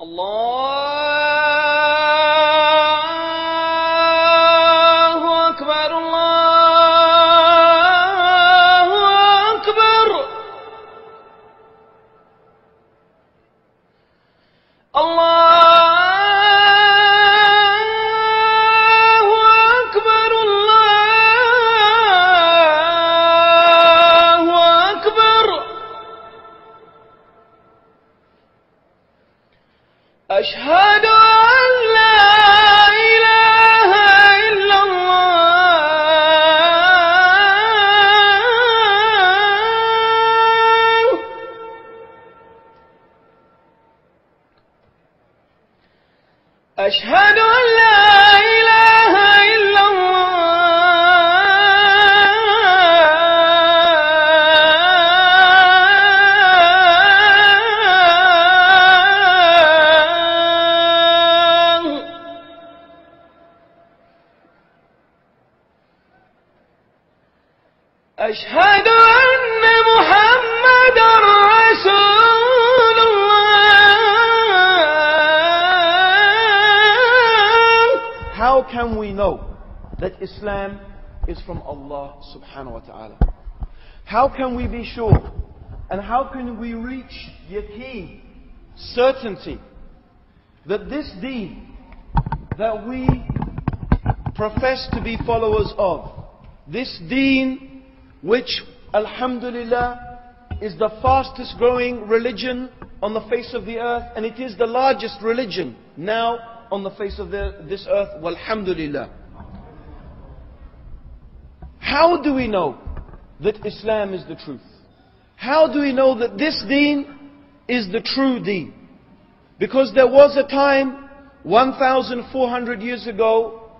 الله sure? And how can we reach yaqeen, certainty, that this deen that we profess to be followers of, this deen which, alhamdulillah, is the fastest growing religion on the face of the earth, and it is the largest religion now on the face of the, this earth, walhamdulillah. How do we know that Islam is the truth? How do we know that this deen is the true deen? Because there was a time, 1,400 years ago,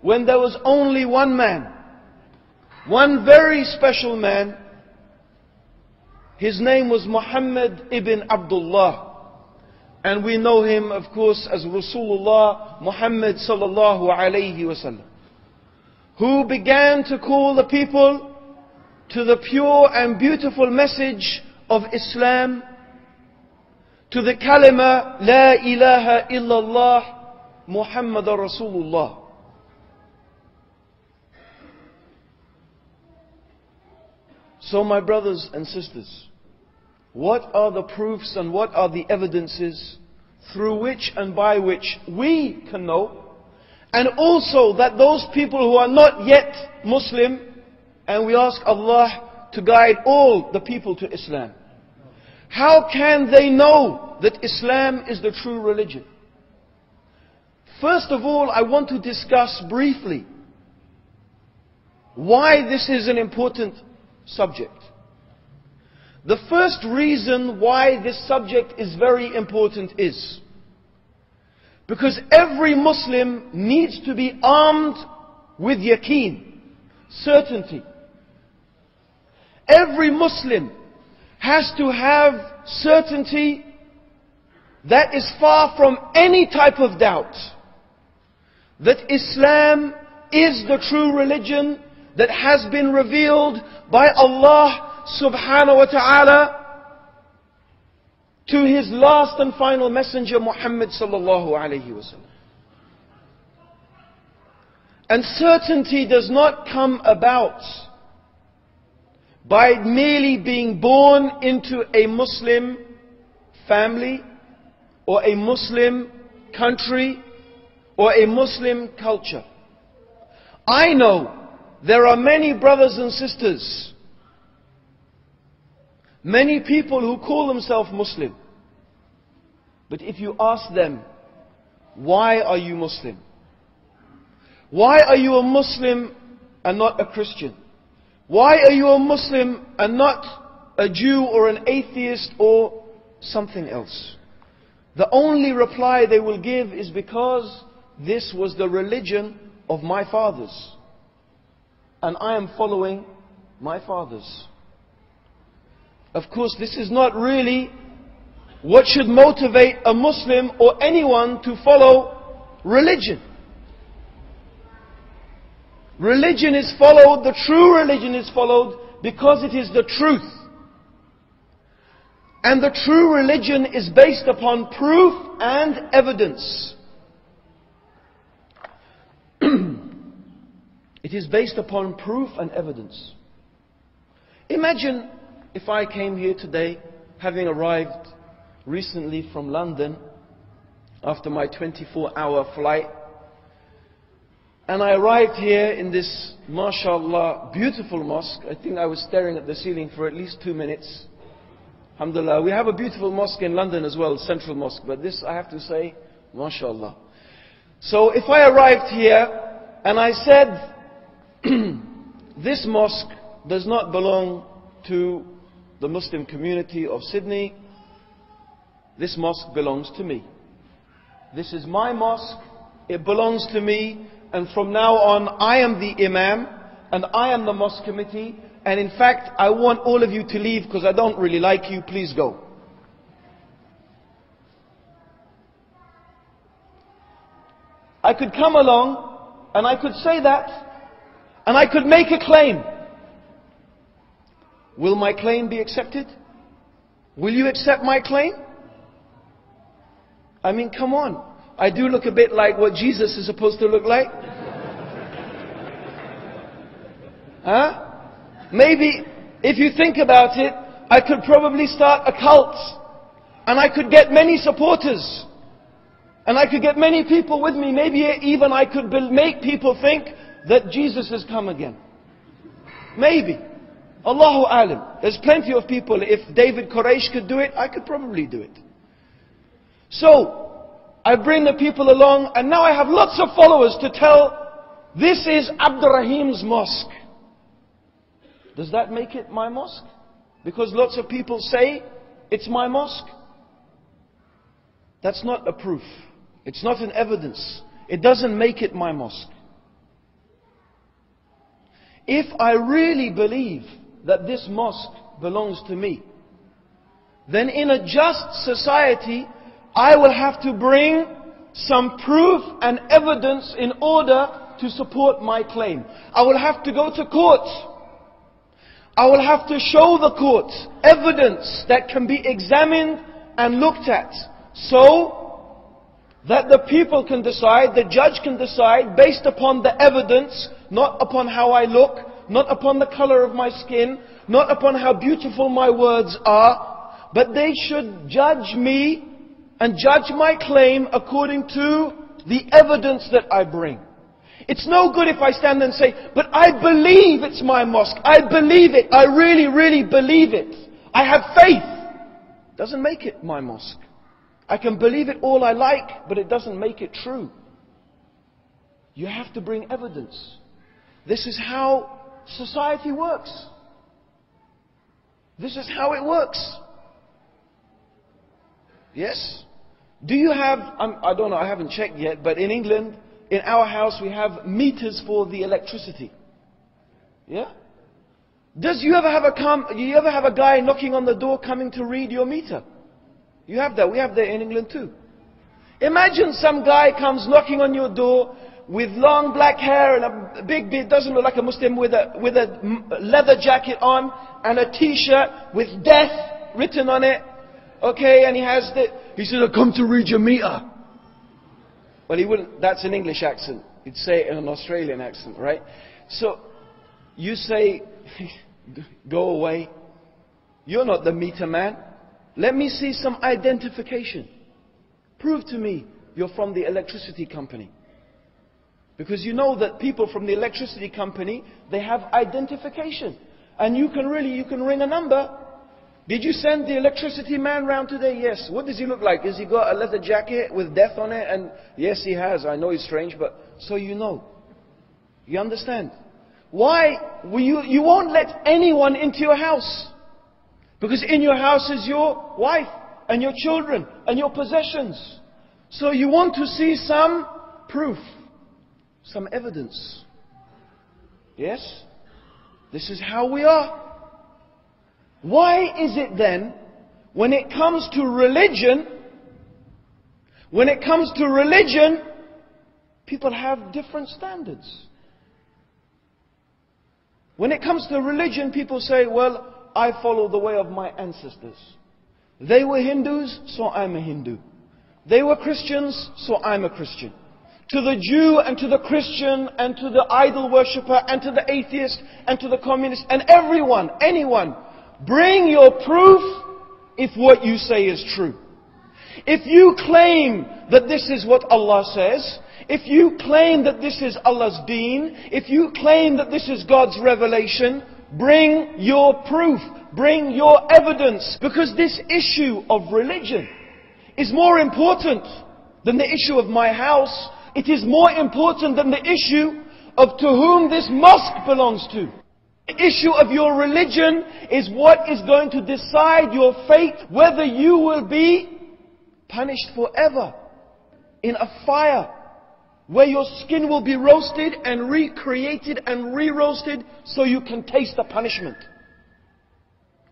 when there was only one man, one very special man. His name was Muhammad ibn Abdullah. And we know him, of course, as Rasulullah Muhammad sallallahu alayhi wasallam. Who began to call the people to the pure and beautiful message of Islam, to the kalima, La ilaha illallah, Muhammad Rasulullah. So my brothers and sisters, what are the proofs and what are the evidences through which and by which we can know and also that those people who are not yet Muslim and we ask Allah to guide all the people to Islam. How can they know that Islam is the true religion? First of all, I want to discuss briefly why this is an important subject. The first reason why this subject is very important is because every Muslim needs to be armed with yaqeen, certainty. Every Muslim has to have certainty that is far from any type of doubt that Islam is the true religion that has been revealed by Allah subhanahu wa ta'ala to his last and final messenger Muhammad sallallahu alayhi wasallam. And certainty does not come about by merely being born into a Muslim family or a Muslim country or a Muslim culture. I know there are many brothers and sisters, many people who call themselves Muslim. But if you ask them, why are you Muslim? Why are you a Muslim and not a Christian? Why are you a Muslim and not a Jew or an atheist or something else? The only reply they will give is because this was the religion of my fathers. And I am following my fathers. Of course, this is not really what should motivate a Muslim or anyone to follow religion. Religion is followed, the true religion is followed because it is the truth. And the true religion is based upon proof and evidence. it is based upon proof and evidence. Imagine if I came here today, having arrived recently from London after my 24 hour flight, and I arrived here in this, mashallah, beautiful mosque. I think I was staring at the ceiling for at least two minutes. Alhamdulillah. We have a beautiful mosque in London as well, Central Mosque, but this I have to say, mashallah. So if I arrived here and I said, this mosque does not belong to the Muslim community of Sydney, this mosque belongs to me. This is my mosque, it belongs to me, and from now on I am the Imam, and I am the mosque committee, and in fact I want all of you to leave because I don't really like you, please go. I could come along and I could say that and I could make a claim. Will my claim be accepted? Will you accept my claim? I mean, come on. I do look a bit like what Jesus is supposed to look like. Huh? Maybe, if you think about it, I could probably start a cult. And I could get many supporters. And I could get many people with me. Maybe even I could make people think that Jesus has come again. Maybe. Allahu alam. There's plenty of people. If David Koresh could do it, I could probably do it. So, I bring the people along and now I have lots of followers to tell, this is Abdurrahim's mosque. Does that make it my mosque? Because lots of people say, it's my mosque. That's not a proof. It's not an evidence. It doesn't make it my mosque. If I really believe that this mosque belongs to me, then in a just society, I will have to bring some proof and evidence in order to support my claim. I will have to go to court. I will have to show the court evidence that can be examined and looked at. So that the people can decide, the judge can decide based upon the evidence, not upon how I look, not upon the color of my skin, not upon how beautiful my words are, but they should judge me and judge my claim according to the evidence that I bring. It's no good if I stand and say, but I believe it's my mosque. I believe it. I really, really believe it. I have faith. Doesn't make it my mosque. I can believe it all I like, but it doesn't make it true. You have to bring evidence. This is how society works. This is how it works. Yes? Do you have, I do not know, I haven't checked yet, but in England, in our house, we have meters for the electricity. Yeah? Does you ever have a come, you ever have a guy knocking on the door coming to read your meter? You have that. We have that in England too. Imagine some guy comes knocking on your door with long black hair and a big beard, doesn't look like a Muslim, with a, with a leather jacket on and a t-shirt with death written on it. Okay, and he has the, he says, I come to read your meter. Well, he wouldn't, that's an English accent. He'd say it in an Australian accent, right? So, you say, go away. You're not the meter man. Let me see some identification. Prove to me you're from the electricity company. Because you know that people from the electricity company, they have identification. And you can really, you can ring a number. Did you send the electricity man round today? Yes. What does he look like? Has he got a leather jacket with death on it? And yes, he has. I know it's strange, but so you know. You understand? Why? You, you won't let anyone into your house. Because in your house is your wife and your children and your possessions. So you want to see some proof, some evidence. Yes? This is how we are. Why is it then, when it comes to religion, when it comes to religion, people have different standards? When it comes to religion, people say, well, I follow the way of my ancestors. They were Hindus, so I'm a Hindu. They were Christians, so I'm a Christian. To the Jew and to the Christian and to the idol worshipper and to the atheist and to the communist and everyone, anyone, bring your proof if what you say is true. If you claim that this is what Allah says, if you claim that this is Allah's deen, if you claim that this is God's revelation, bring your proof, bring your evidence, because this issue of religion is more important than the issue of my house. It is more important than the issue of to whom this mosque belongs to. The issue of your religion is what is going to decide your fate, whether you will be punished forever in a fire where your skin will be roasted and recreated and re-roasted so you can taste the punishment.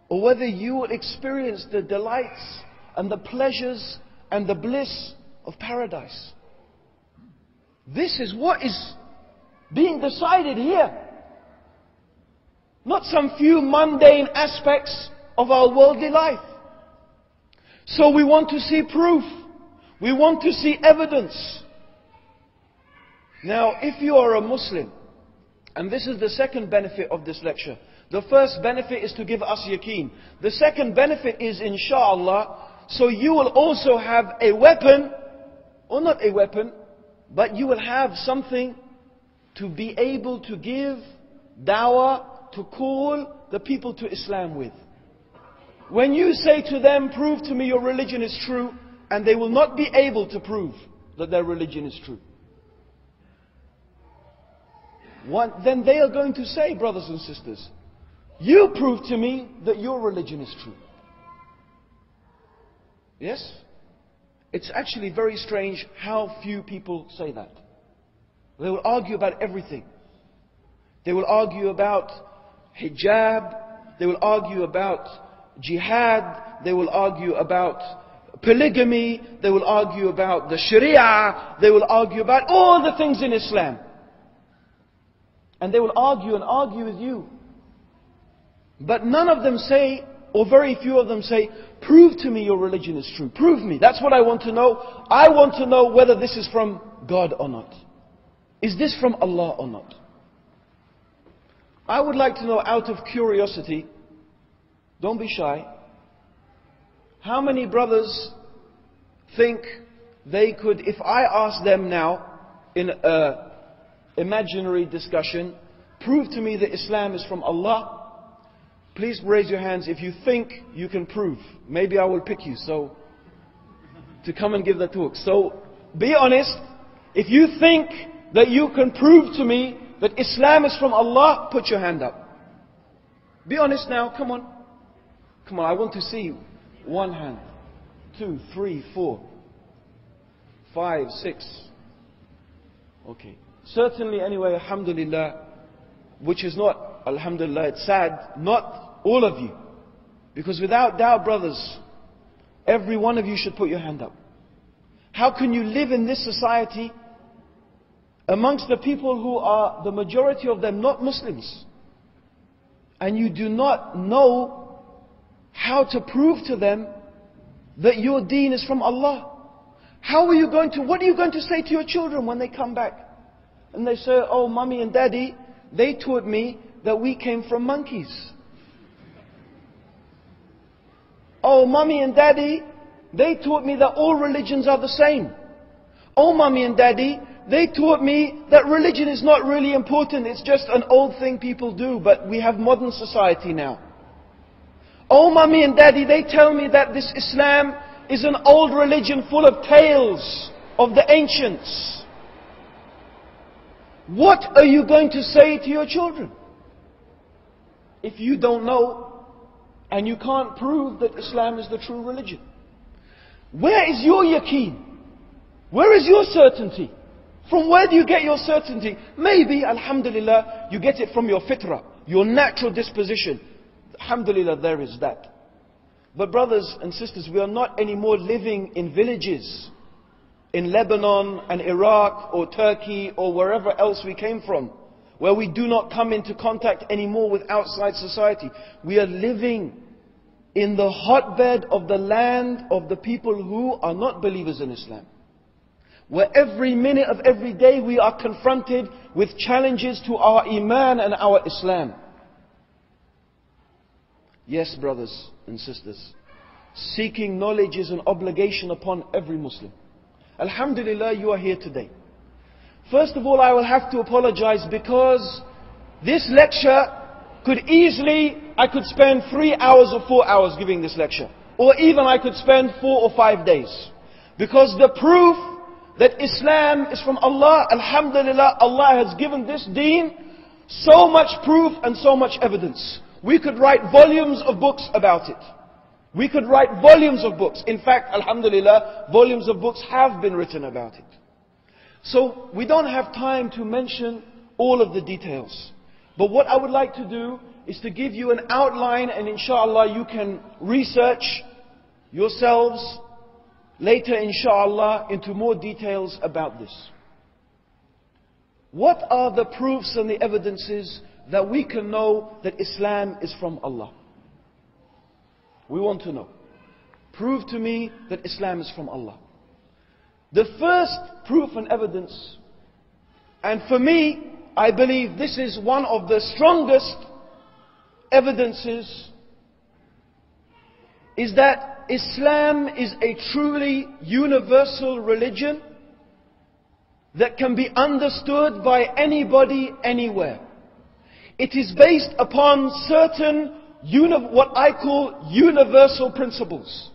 Or whether you will experience the delights and the pleasures and the bliss of paradise. This is what is being decided here. Not some few mundane aspects of our worldly life. So we want to see proof. We want to see evidence. Now, if you are a Muslim, and this is the second benefit of this lecture, the first benefit is to give us yaqeen. The second benefit is, inshallah, so you will also have a weapon, or not a weapon, but you will have something to be able to give dawah, to call the people to Islam with. When you say to them, prove to me your religion is true, and they will not be able to prove that their religion is true. One, then they are going to say, brothers and sisters, you prove to me that your religion is true. Yes? It's actually very strange how few people say that. They will argue about everything. They will argue about hijab. They will argue about jihad. They will argue about polygamy. They will argue about the sharia. They will argue about all the things in Islam. And they will argue and argue with you. But none of them say, or very few of them say, prove to me your religion is true. Prove me. That's what I want to know. I want to know whether this is from God or not. Is this from Allah or not? I would like to know out of curiosity, don't be shy, how many brothers think they could, if I ask them now in a imaginary discussion, prove to me that Islam is from Allah, please raise your hands if you think you can prove. Maybe I will pick you so to come and give the talk. So be honest. If you think that you can prove to me that Islam is from Allah, put your hand up. Be honest now, come on. Come on, I want to see one hand, two, three, four, five, six. Okay. Certainly, anyway, Alhamdulillah, which is not, Alhamdulillah, it's sad, not all of you. Because without doubt, brothers, every one of you should put your hand up. How can you live in this society amongst the people who are the majority of them not Muslims? And you do not know how to prove to them that your deen is from Allah. How are you going to, what are you going to say to your children when they come back? And they say, oh, mommy and daddy, they taught me that we came from monkeys. Oh, mommy and daddy, they taught me that all religions are the same. Oh, mommy and daddy, they taught me that religion is not really important. It's just an old thing people do, but we have modern society now. Oh, mommy and daddy, they tell me that this Islam is an old religion full of tales of the ancients. What are you going to say to your children? If you don't know and you can't prove that Islam is the true religion. Where is your yaqeen? Where is your certainty? From where do you get your certainty? Maybe, alhamdulillah, you get it from your fitrah, your natural disposition. Alhamdulillah, there is that. But brothers and sisters, we are not anymore living in villages in Lebanon and Iraq or Turkey or wherever else we came from, where we do not come into contact anymore with outside society. We are living in the hotbed of the land of the people who are not believers in Islam. Where every minute of every day we are confronted with challenges to our Iman and our Islam. Yes, brothers and sisters, seeking knowledge is an obligation upon every Muslim. Alhamdulillah, you are here today. First of all, I will have to apologize because this lecture could easily, I could spend three hours or four hours giving this lecture. Or even I could spend four or five days. Because the proof that Islam is from Allah, Alhamdulillah, Allah has given this deen so much proof and so much evidence. We could write volumes of books about it. We could write volumes of books. In fact, Alhamdulillah, volumes of books have been written about it. So we don't have time to mention all of the details. But what I would like to do is to give you an outline and inshallah you can research yourselves later inshallah into more details about this. What are the proofs and the evidences that we can know that Islam is from Allah? We want to know. Prove to me that Islam is from Allah. The first proof and evidence, and for me, I believe this is one of the strongest evidences, is that Islam is a truly universal religion that can be understood by anybody, anywhere. It is based upon certain, what I call universal principles.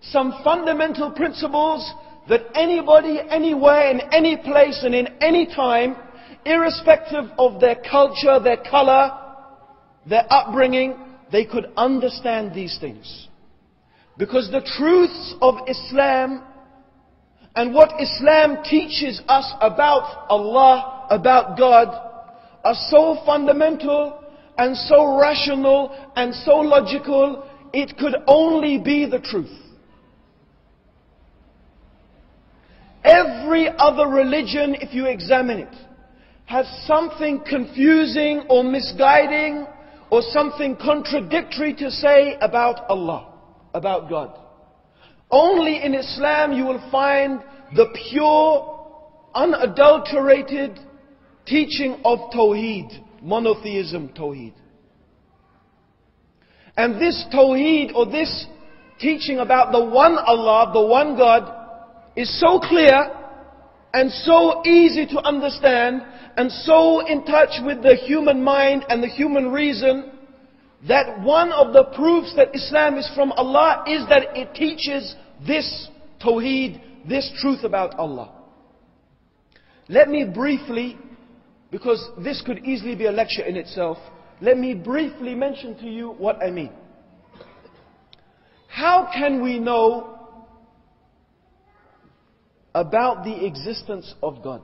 Some fundamental principles that anybody, anywhere, in any place and in any time, irrespective of their culture, their color, their upbringing, they could understand these things. Because the truths of Islam and what Islam teaches us about Allah, about God, are so fundamental and so rational and so logical, it could only be the truth. Every other religion, if you examine it, has something confusing or misguiding or something contradictory to say about Allah, about God. Only in Islam you will find the pure, unadulterated teaching of Tawheed, monotheism Tawheed. And this Tawheed or this teaching about the one Allah, the one God, is so clear and so easy to understand and so in touch with the human mind and the human reason that one of the proofs that Islam is from Allah is that it teaches this Tawheed, this truth about Allah. Let me briefly, because this could easily be a lecture in itself, let me briefly mention to you what I mean. How can we know about the existence of God.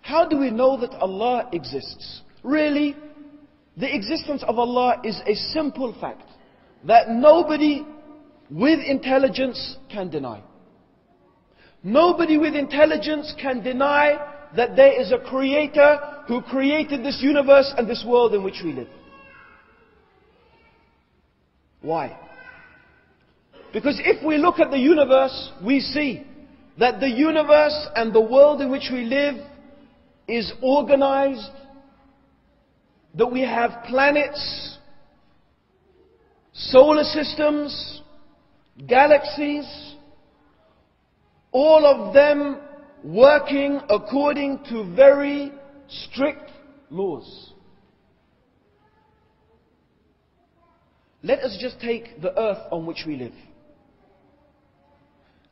How do we know that Allah exists? Really, the existence of Allah is a simple fact that nobody with intelligence can deny. Nobody with intelligence can deny that there is a creator who created this universe and this world in which we live. Why? Because if we look at the universe, we see that the universe and the world in which we live is organized, that we have planets, solar systems, galaxies, all of them working according to very strict laws. Let us just take the earth on which we live.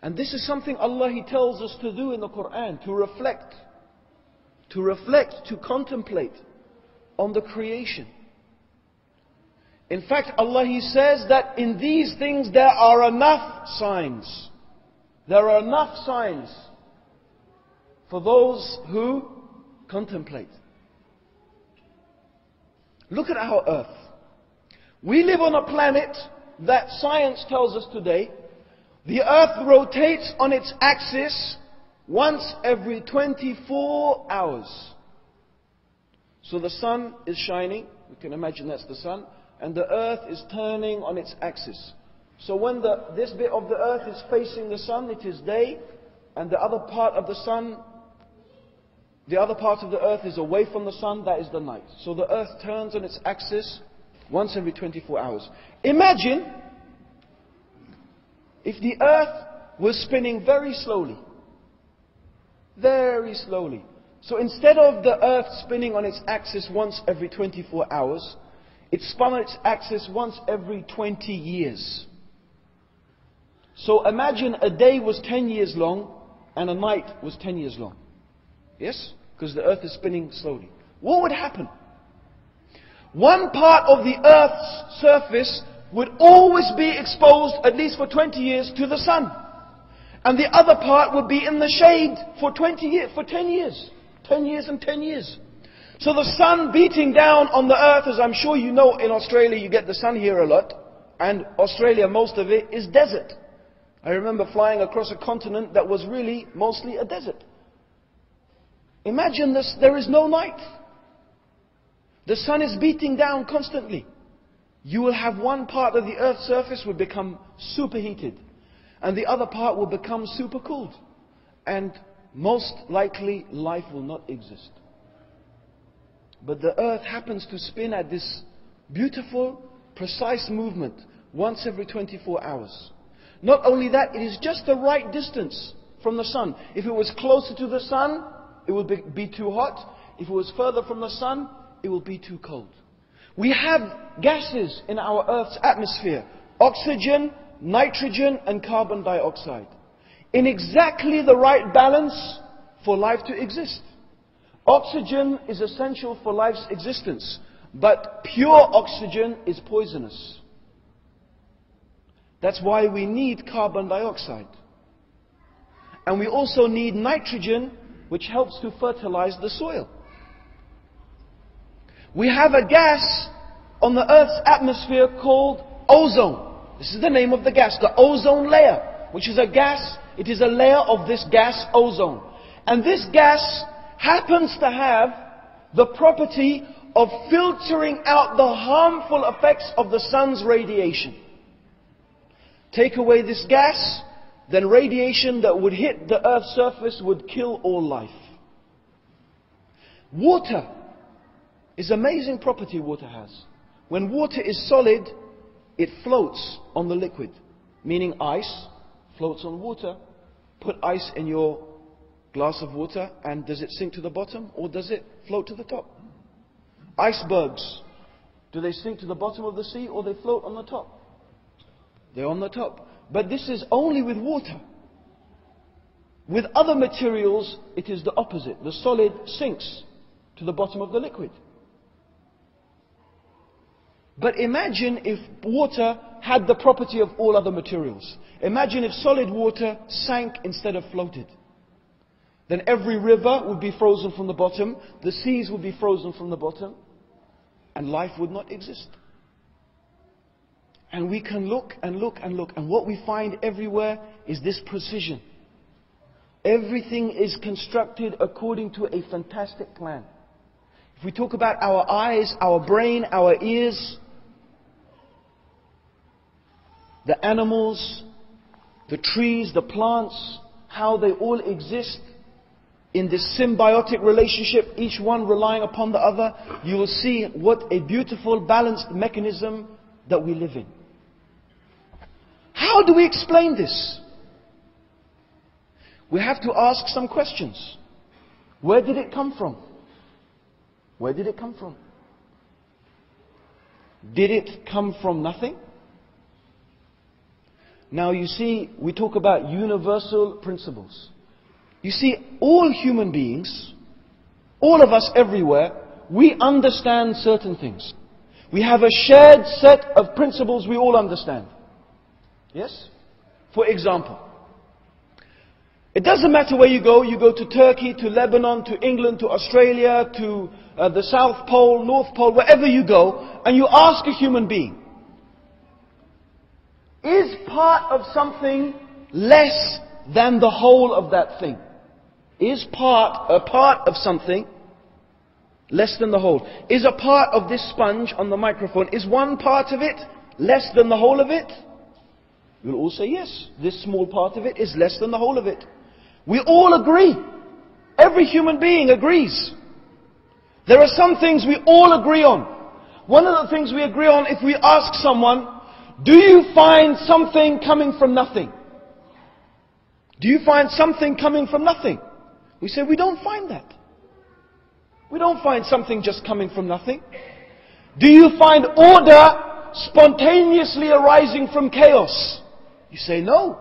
And this is something Allah He tells us to do in the Quran, to reflect. To reflect, to contemplate on the creation. In fact, Allah He says that in these things there are enough signs. There are enough signs for those who contemplate. Look at our earth. We live on a planet that science tells us today the earth rotates on its axis once every 24 hours. So the sun is shining, we can imagine that's the sun, and the earth is turning on its axis. So when the, this bit of the earth is facing the sun, it is day, and the other part of the sun, the other part of the earth is away from the sun, that is the night. So the earth turns on its axis once every 24 hours. Imagine if the earth was spinning very slowly. Very slowly. So instead of the earth spinning on its axis once every 24 hours, it spun on its axis once every 20 years. So imagine a day was 10 years long and a night was 10 years long. Yes? Because the earth is spinning slowly. What would happen? One part of the earth's surface would always be exposed, at least for 20 years, to the sun. And the other part would be in the shade for 20 years, for 10 years. 10 years and 10 years. So the sun beating down on the earth, as I'm sure you know in Australia, you get the sun here a lot. And Australia, most of it is desert. I remember flying across a continent that was really mostly a desert. Imagine this, there is no night. The sun is beating down constantly. You will have one part of the earth's surface will become superheated and the other part will become supercooled. And most likely life will not exist. But the earth happens to spin at this beautiful, precise movement once every 24 hours. Not only that, it is just the right distance from the sun. If it was closer to the sun, it would be, be too hot. If it was further from the sun, it will be too cold. We have gases in our Earth's atmosphere. Oxygen, nitrogen and carbon dioxide. In exactly the right balance for life to exist. Oxygen is essential for life's existence, but pure oxygen is poisonous. That's why we need carbon dioxide. And we also need nitrogen, which helps to fertilize the soil. We have a gas on the Earth's atmosphere called ozone. This is the name of the gas, the ozone layer, which is a gas, it is a layer of this gas ozone. And this gas happens to have the property of filtering out the harmful effects of the sun's radiation. Take away this gas, then radiation that would hit the earth's surface would kill all life. Water is amazing property water has. When water is solid, it floats on the liquid. Meaning ice floats on water. Put ice in your glass of water and does it sink to the bottom or does it float to the top? Icebergs. Do they sink to the bottom of the sea or they float on the top? They're on the top. But this is only with water. With other materials, it is the opposite. The solid sinks to the bottom of the liquid. But imagine if water had the property of all other materials. Imagine if solid water sank instead of floated. Then every river would be frozen from the bottom, the seas would be frozen from the bottom, and life would not exist. And we can look and look and look, and what we find everywhere is this precision. Everything is constructed according to a fantastic plan. If we talk about our eyes, our brain, our ears, the animals, the trees, the plants, how they all exist in this symbiotic relationship, each one relying upon the other, you will see what a beautiful, balanced mechanism that we live in. How do we explain this? We have to ask some questions. Where did it come from? Where did it come from? Did it come from nothing? Now you see, we talk about universal principles. You see, all human beings, all of us everywhere, we understand certain things. We have a shared set of principles we all understand. Yes? For example, it doesn't matter where you go, you go to Turkey, to Lebanon, to England, to Australia, to uh, the South Pole, North Pole, wherever you go, and you ask a human being, is part of something less than the whole of that thing? Is part a part of something less than the whole? Is a part of this sponge on the microphone, is one part of it less than the whole of it? You'll all say, yes, this small part of it is less than the whole of it. We all agree. Every human being agrees. There are some things we all agree on. One of the things we agree on if we ask someone, do you find something coming from nothing? Do you find something coming from nothing? We say we don't find that. We don't find something just coming from nothing. Do you find order spontaneously arising from chaos? You say no.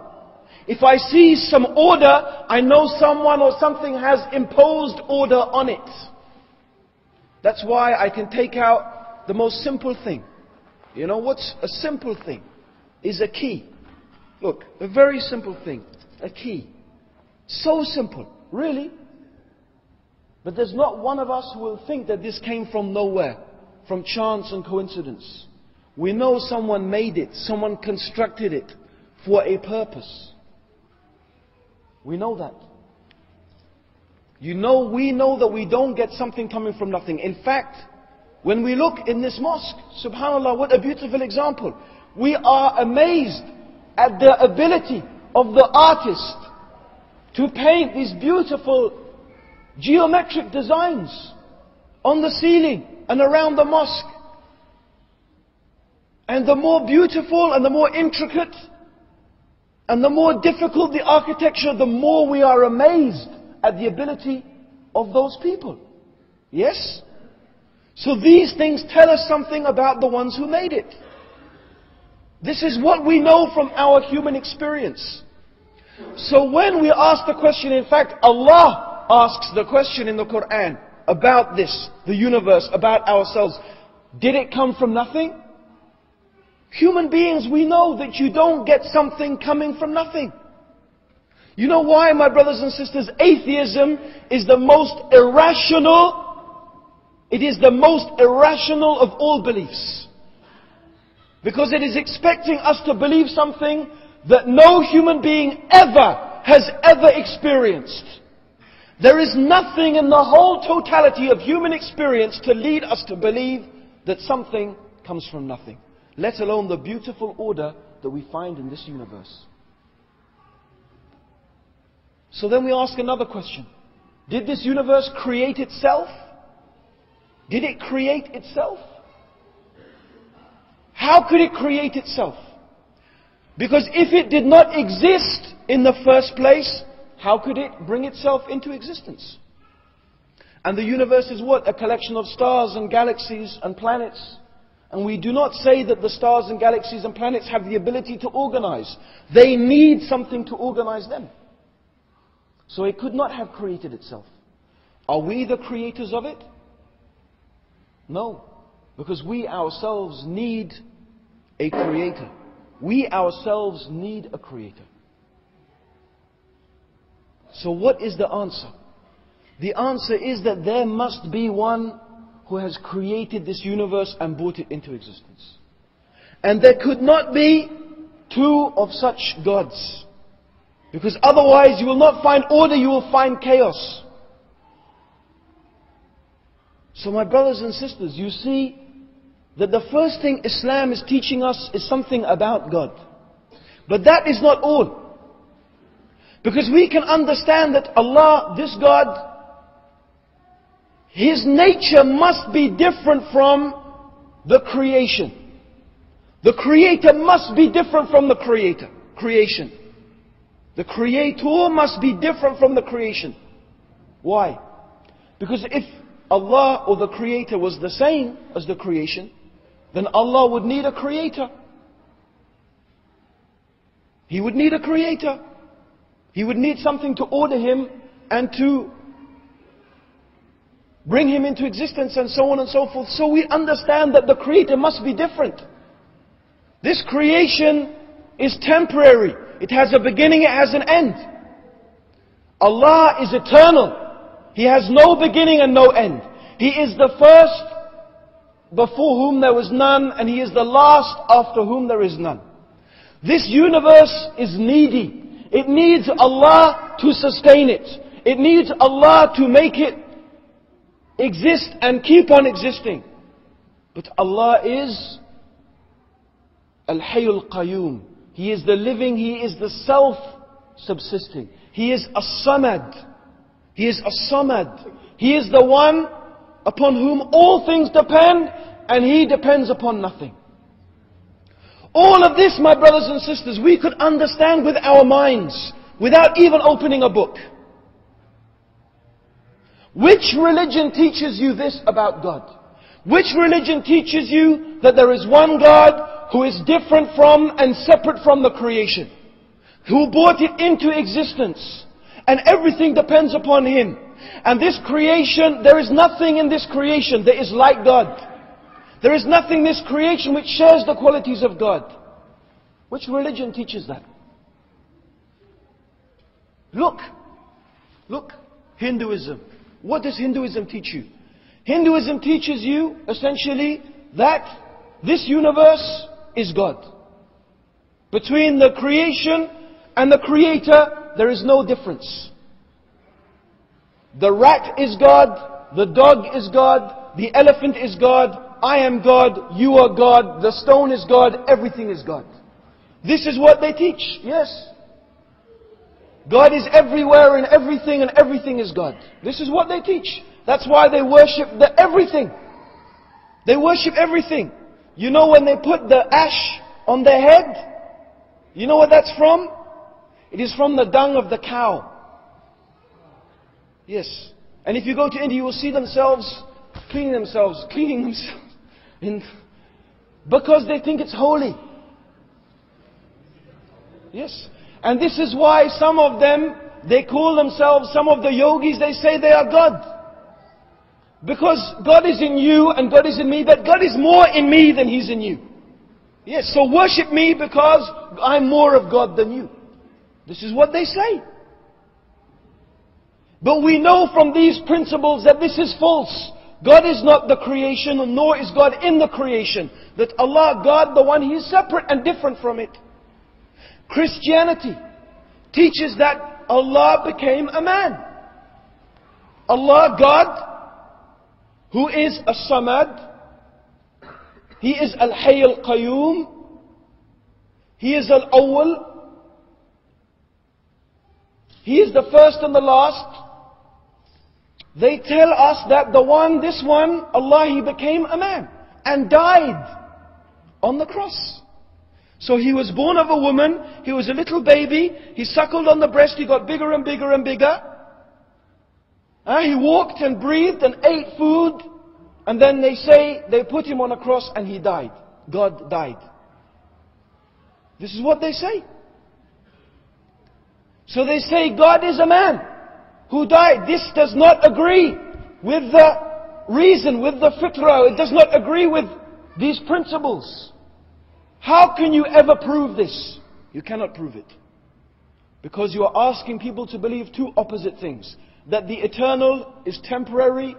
If I see some order, I know someone or something has imposed order on it. That's why I can take out the most simple thing. You know what's a simple thing? Is a key. Look, a very simple thing. A key. So simple. Really? But there's not one of us who will think that this came from nowhere, from chance and coincidence. We know someone made it, someone constructed it for a purpose. We know that. You know, we know that we don't get something coming from nothing. In fact, when we look in this mosque, subhanAllah, what a beautiful example. We are amazed at the ability of the artist to paint these beautiful geometric designs on the ceiling and around the mosque. And the more beautiful and the more intricate and the more difficult the architecture, the more we are amazed at the ability of those people. Yes? So these things tell us something about the ones who made it. This is what we know from our human experience. So when we ask the question, in fact, Allah asks the question in the Quran about this, the universe, about ourselves. Did it come from nothing? Human beings, we know that you don't get something coming from nothing. You know why, my brothers and sisters? Atheism is the most irrational, it is the most irrational of all beliefs. Because it is expecting us to believe something that no human being ever has ever experienced. There is nothing in the whole totality of human experience to lead us to believe that something comes from nothing let alone the beautiful order that we find in this universe. So then we ask another question. Did this universe create itself? Did it create itself? How could it create itself? Because if it did not exist in the first place, how could it bring itself into existence? And the universe is what? A collection of stars and galaxies and planets. And we do not say that the stars and galaxies and planets have the ability to organize. They need something to organize them. So it could not have created itself. Are we the creators of it? No. Because we ourselves need a creator. We ourselves need a creator. So what is the answer? The answer is that there must be one who has created this universe and brought it into existence. And there could not be two of such gods. Because otherwise you will not find order, you will find chaos. So my brothers and sisters, you see that the first thing Islam is teaching us is something about God. But that is not all. Because we can understand that Allah, this God, his nature must be different from the creation. The creator must be different from the creator, creation. The creator must be different from the creation. Why? Because if Allah or the creator was the same as the creation, then Allah would need a creator. He would need a creator. He would need something to order him and to bring him into existence and so on and so forth. So we understand that the creator must be different. This creation is temporary. It has a beginning, it has an end. Allah is eternal. He has no beginning and no end. He is the first before whom there was none and He is the last after whom there is none. This universe is needy. It needs Allah to sustain it. It needs Allah to make it exist and keep on existing. But Allah is Al-Hayyul Qayyum. He is the living, He is the self-subsisting. He is a samad. He is a samad. He is the one upon whom all things depend and He depends upon nothing. All of this, my brothers and sisters, we could understand with our minds without even opening a book. Which religion teaches you this about God? Which religion teaches you that there is one God who is different from and separate from the creation? Who brought it into existence? And everything depends upon Him. And this creation, there is nothing in this creation that is like God. There is nothing in this creation which shares the qualities of God. Which religion teaches that? Look. Look. Hinduism. What does Hinduism teach you? Hinduism teaches you, essentially, that this universe is God. Between the creation and the creator, there is no difference. The rat is God, the dog is God, the elephant is God, I am God, you are God, the stone is God, everything is God. This is what they teach, yes. God is everywhere and everything and everything is God. This is what they teach. That's why they worship the everything. They worship everything. You know when they put the ash on their head? You know what that's from? It is from the dung of the cow. Yes. And if you go to India, you will see themselves cleaning themselves, cleaning themselves. In, because they think it's holy. Yes. And this is why some of them, they call themselves, some of the yogis, they say they are God. Because God is in you and God is in me, but God is more in me than He's in you. Yes, so worship me because I'm more of God than you. This is what they say. But we know from these principles that this is false. God is not the creation, nor is God in the creation. That Allah, God, the one, He is separate and different from it. Christianity teaches that Allah became a man. Allah, God, who is a Samad, He is Al-Hayy Al-Qayyum, He is Al-Awwal, He is the first and the last. They tell us that the one, this one, Allah, He became a man and died on the cross. So he was born of a woman, he was a little baby, he suckled on the breast, he got bigger and bigger and bigger. Uh, he walked and breathed and ate food, and then they say they put him on a cross and he died. God died. This is what they say. So they say God is a man who died. This does not agree with the reason, with the fitrah. It does not agree with these principles. How can you ever prove this? You cannot prove it. Because you are asking people to believe two opposite things. That the eternal is temporary,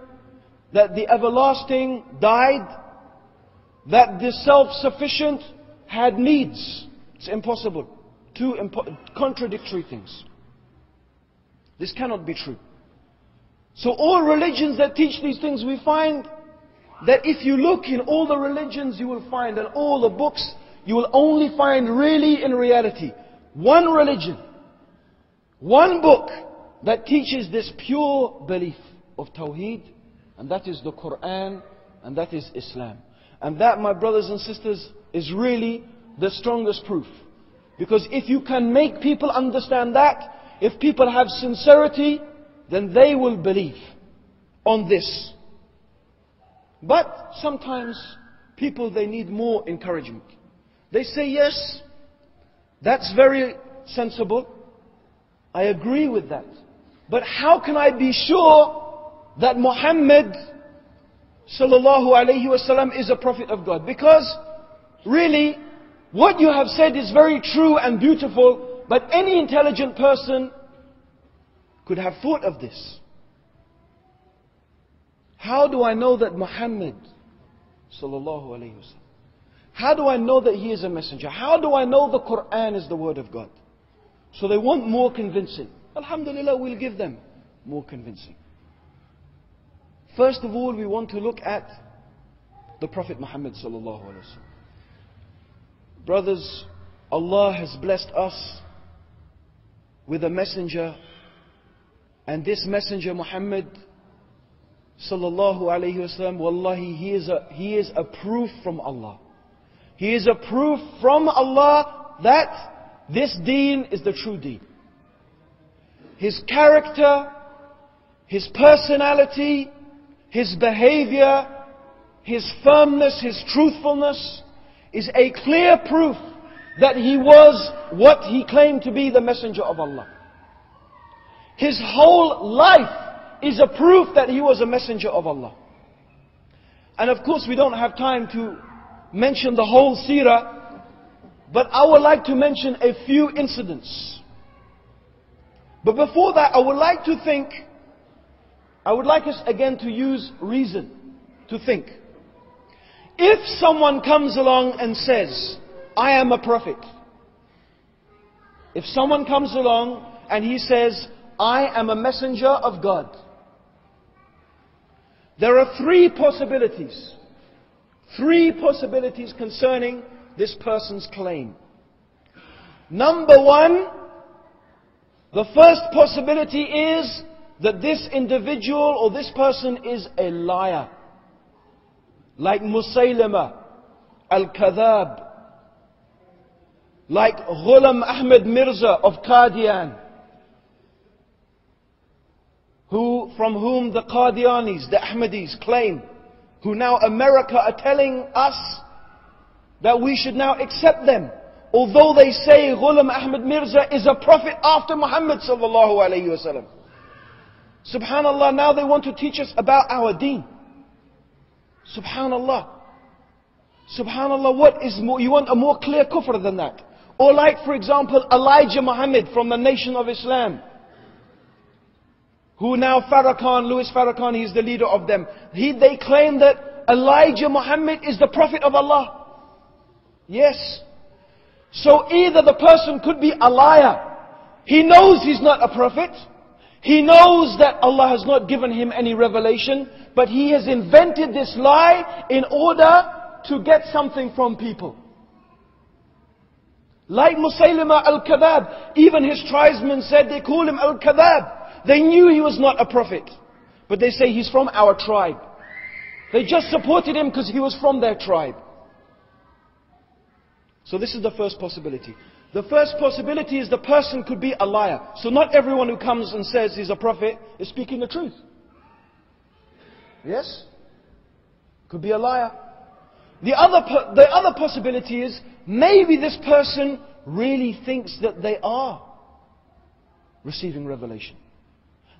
that the everlasting died, that the self-sufficient had needs. It's impossible. Two contradictory things. This cannot be true. So all religions that teach these things, we find that if you look in all the religions, you will find, and all the books, you will only find really in reality one religion, one book that teaches this pure belief of Tawheed, and that is the Quran, and that is Islam. And that, my brothers and sisters, is really the strongest proof. Because if you can make people understand that, if people have sincerity, then they will believe on this. But sometimes people, they need more encouragement. They say, yes, that's very sensible. I agree with that. But how can I be sure that Muhammad sallallahu alayhi wasallam is a prophet of God? Because really, what you have said is very true and beautiful, but any intelligent person could have thought of this. How do I know that Muhammad sallallahu alayhi wasallam how do I know that he is a messenger? How do I know the Quran is the word of God? So they want more convincing. Alhamdulillah, we'll give them more convincing. First of all, we want to look at the Prophet Muhammad sallallahu alaihi wasallam. Brothers, Allah has blessed us with a messenger, and this messenger Muhammad sallallahu alayhi wasallam, wallahi, he is a, he is a proof from Allah. He is a proof from Allah that this deen is the true deen. His character, his personality, his behavior, his firmness, his truthfulness is a clear proof that he was what he claimed to be the messenger of Allah. His whole life is a proof that he was a messenger of Allah. And of course we don't have time to mention the whole seerah, but I would like to mention a few incidents. But before that, I would like to think, I would like us again to use reason to think. If someone comes along and says, I am a prophet, if someone comes along and he says, I am a messenger of God, there are three possibilities. Three possibilities concerning this person's claim. Number one, the first possibility is that this individual or this person is a liar. Like Musaylama al-Kadhab. Like Ghulam Ahmed Mirza of Qadian who, from whom the Qadianis, the Ahmadis claim, who now America are telling us that we should now accept them. Although they say Ghulam Ahmad Mirza is a prophet after Muhammad sallallahu alayhi wasallam. Subhanallah, now they want to teach us about our deen. Subhanallah. Subhanallah, what is more, you want a more clear kufr than that? Or like, for example, Elijah Muhammad from the nation of Islam who now Farrakhan, Louis Farrakhan, he's the leader of them. He, they claim that Elijah Muhammad is the Prophet of Allah. Yes. So either the person could be a liar. He knows he's not a prophet. He knows that Allah has not given him any revelation, but he has invented this lie in order to get something from people. Like Musaylima al-Kadhab, even his tribesmen said they call him al-Kadhab. They knew he was not a prophet. But they say he's from our tribe. They just supported him because he was from their tribe. So this is the first possibility. The first possibility is the person could be a liar. So not everyone who comes and says he's a prophet is speaking the truth. Yes? Could be a liar. The other, the other possibility is maybe this person really thinks that they are receiving revelation.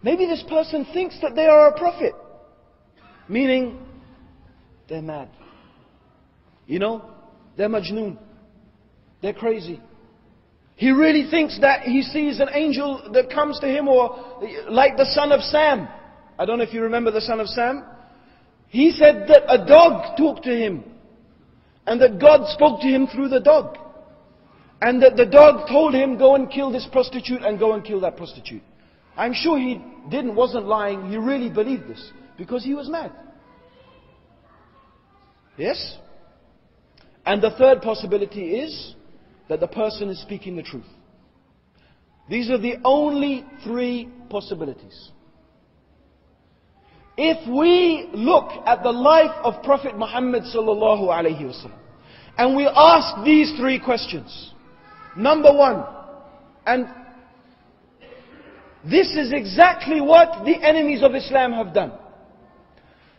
Maybe this person thinks that they are a prophet. Meaning, they're mad. You know, they're majnoon. They're crazy. He really thinks that he sees an angel that comes to him or like the son of Sam. I don't know if you remember the son of Sam. He said that a dog talked to him. And that God spoke to him through the dog. And that the dog told him, go and kill this prostitute and go and kill that prostitute. I'm sure he didn't, wasn't lying. He really believed this because he was mad. Yes? And the third possibility is that the person is speaking the truth. These are the only three possibilities. If we look at the life of Prophet Muhammad sallallahu alaihi wasallam and we ask these three questions. Number one, and this is exactly what the enemies of Islam have done.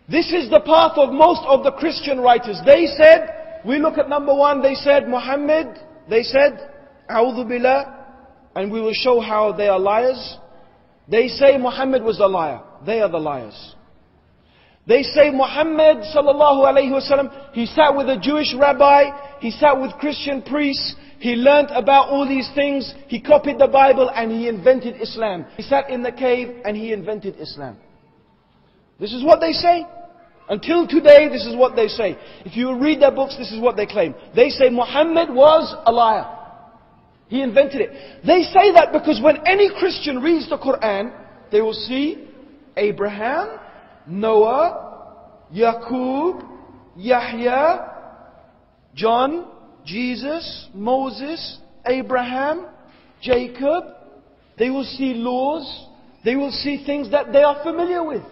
This is the path of most of the Christian writers. They said, we look at number one, they said, Muhammad, they said, A'udhu Billah, and we will show how they are liars. They say Muhammad was a liar. They are the liars. They say Muhammad sallallahu alayhi wasallam, he sat with a Jewish rabbi, he sat with Christian priests, he learnt about all these things. He copied the Bible and he invented Islam. He sat in the cave and he invented Islam. This is what they say. Until today, this is what they say. If you read their books, this is what they claim. They say Muhammad was a liar. He invented it. They say that because when any Christian reads the Quran, they will see Abraham, Noah, Yaqub, Yahya, John, Jesus, Moses, Abraham, Jacob. They will see laws. They will see things that they are familiar with.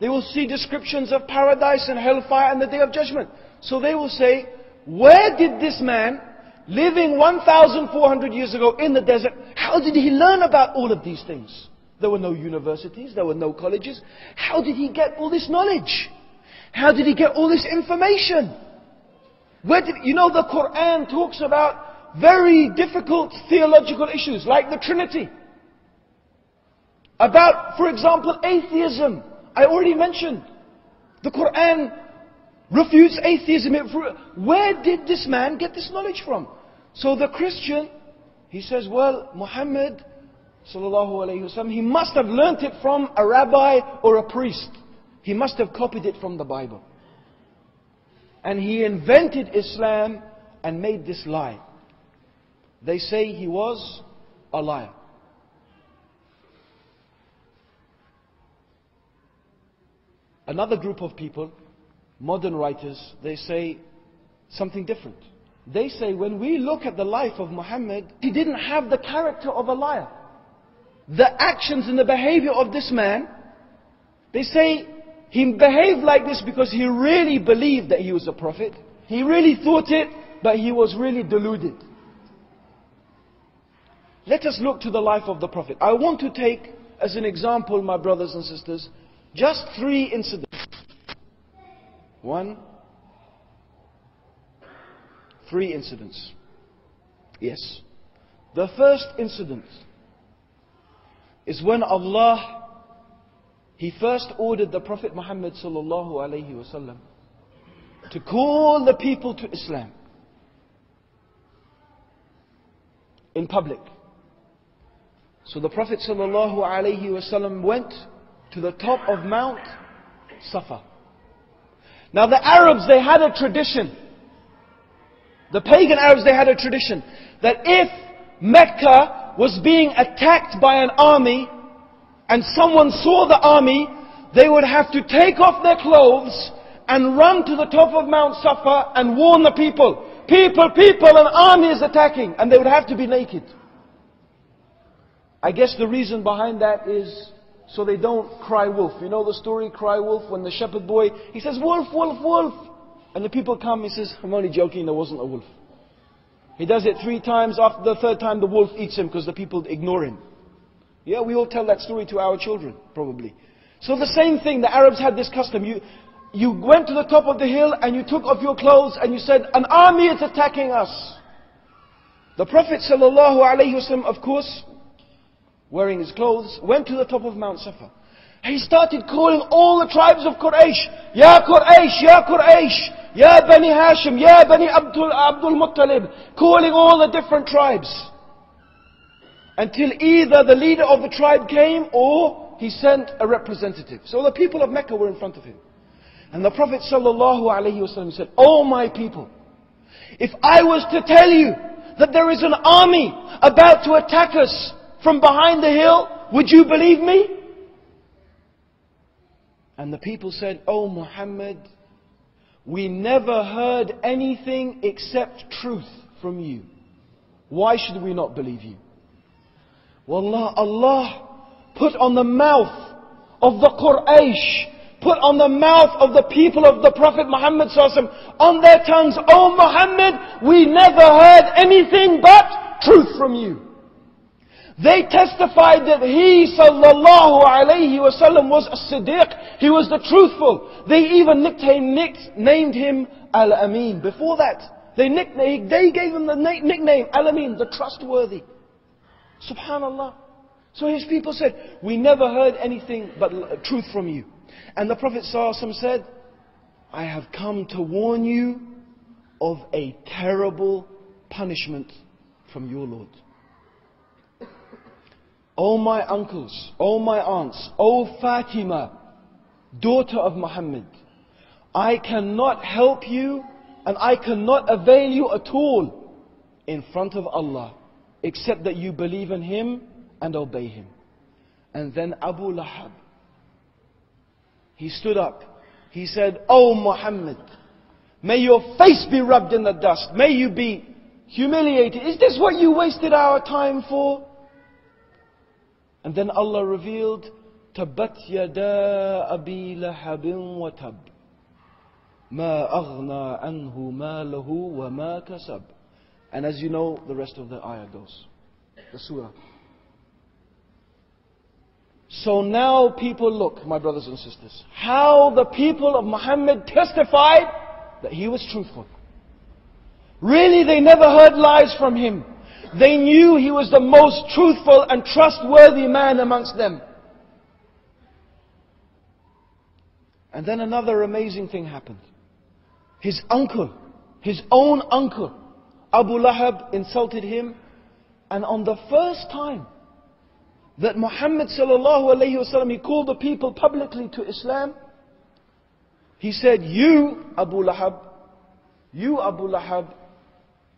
They will see descriptions of paradise and hellfire and the day of judgment. So they will say, where did this man, living 1,400 years ago in the desert, how did he learn about all of these things? There were no universities, there were no colleges. How did he get all this knowledge? How did he get all this information? Where did, you know, the Quran talks about very difficult theological issues like the Trinity. About, for example, atheism. I already mentioned. The Quran refutes atheism. Where did this man get this knowledge from? So the Christian, he says, well, Muhammad, he must have learnt it from a rabbi or a priest. He must have copied it from the Bible. And he invented Islam and made this lie. They say he was a liar. Another group of people, modern writers, they say something different. They say when we look at the life of Muhammad, he didn't have the character of a liar. The actions and the behavior of this man, they say he behaved like this because he really believed that he was a prophet. He really thought it, but he was really deluded. Let us look to the life of the Prophet. I want to take as an example, my brothers and sisters, just three incidents. One, three incidents. Yes. The first incident is when Allah He first ordered the Prophet Muhammad sallallahu alaihi wasallam to call the people to Islam in public. So the Prophet sallallahu alaihi wasallam went to the top of Mount Safa. Now the Arabs, they had a tradition. The pagan Arabs, they had a tradition that if Mecca was being attacked by an army and someone saw the army, they would have to take off their clothes and run to the top of Mount Safa and warn the people. People, people, an army is attacking. And they would have to be naked. I guess the reason behind that is so they don't cry wolf. You know the story, cry wolf, when the shepherd boy, he says, wolf, wolf, wolf. And the people come, he says, I'm only joking, there wasn't a wolf. He does it three times, after the third time the wolf eats him because the people ignore him. Yeah, we all tell that story to our children, probably. So the same thing, the Arabs had this custom. You, you went to the top of the hill and you took off your clothes and you said, an army is attacking us. The Prophet ﷺ, of course, wearing his clothes, went to the top of Mount Safa. He started calling all the tribes of Quraysh, Ya Quraysh, Ya Quraysh, Ya Bani Hashim, Ya Bani Abdul, Abdul Muttalib, calling all the different tribes. Until either the leader of the tribe came or he sent a representative. So the people of Mecca were in front of him. And the Prophet ﷺ said, Oh my people, if I was to tell you that there is an army about to attack us, from behind the hill, would you believe me? And the people said, Oh Muhammad, we never heard anything except truth from you. Why should we not believe you? Wallah, Allah put on the mouth of the Quraysh, put on the mouth of the people of the Prophet Muhammad on their tongues, Oh Muhammad, we never heard anything but truth from you. They testified that he sallallahu alayhi wasallam was a siddiq. He was the truthful. They even nicknamed him Al-Amin. Before that, they, nicknamed, they gave him the nickname Al-Amin, the trustworthy. Subhanallah. So his people said, we never heard anything but truth from you. And the Prophet ﷺ said, I have come to warn you of a terrible punishment from your Lord. O my uncles, O my aunts, O Fatima, daughter of Muhammad, I cannot help you and I cannot avail you at all in front of Allah except that you believe in Him and obey Him. And then Abu Lahab, he stood up. He said, O Muhammad, May your face be rubbed in the dust. May you be humiliated. Is this what you wasted our time for? And then Allah revealed, تبت يدا أبي لهب وتب ما أغنى عنه ماله وما كسب And as you know, the rest of the ayah goes. The surah. So now people look, my brothers and sisters, how the people of Muhammad testified that he was truthful. Really, they never heard lies from him. They knew he was the most truthful and trustworthy man amongst them. And then another amazing thing happened. His uncle, his own uncle, Abu Lahab insulted him. And on the first time that Muhammad sallallahu alayhi wasallam, he called the people publicly to Islam, he said, you Abu Lahab, you Abu Lahab,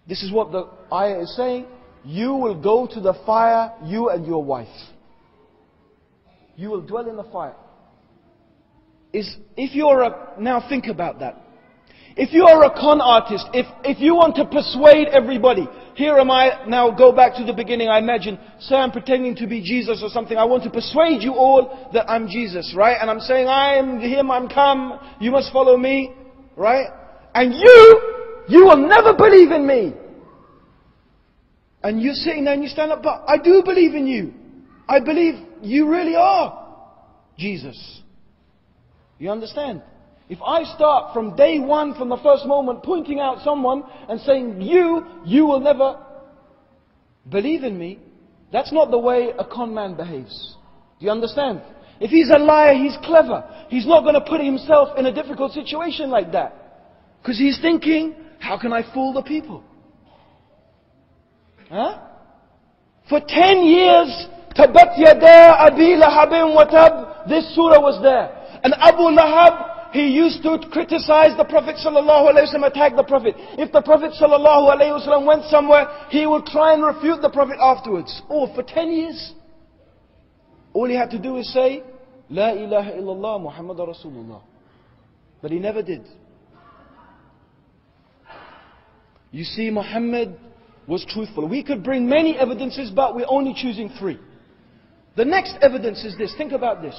this is what the ayah is saying, you will go to the fire, you and your wife. You will dwell in the fire. Is, if you're a, now think about that. If you are a con artist, if, if you want to persuade everybody, here am I, now go back to the beginning, I imagine, say I'm pretending to be Jesus or something, I want to persuade you all that I'm Jesus, right? And I'm saying, I am him, I'm come, you must follow me, right? And you, you will never believe in me. And you're sitting there and you stand up, but I do believe in you. I believe you really are Jesus. You understand? If I start from day one, from the first moment, pointing out someone and saying, you, you will never believe in me, that's not the way a con man behaves. Do you understand? If he's a liar, he's clever. He's not going to put himself in a difficult situation like that. Because he's thinking, how can I fool the people? Huh? For ten years, Tabat yada Abi Lahabin Watab, this surah was there. And Abu Lahab, he used to criticize the Prophet sallallahu alaihi wasallam, attack the Prophet. If the Prophet sallallahu alaihi wasallam went somewhere, he would try and refute the Prophet afterwards. Oh, for ten years. All he had to do is say, La ilaha illallah Muhammad Rasulullah. But he never did. You see, Muhammad was truthful. We could bring many evidences, but we're only choosing three. The next evidence is this. Think about this.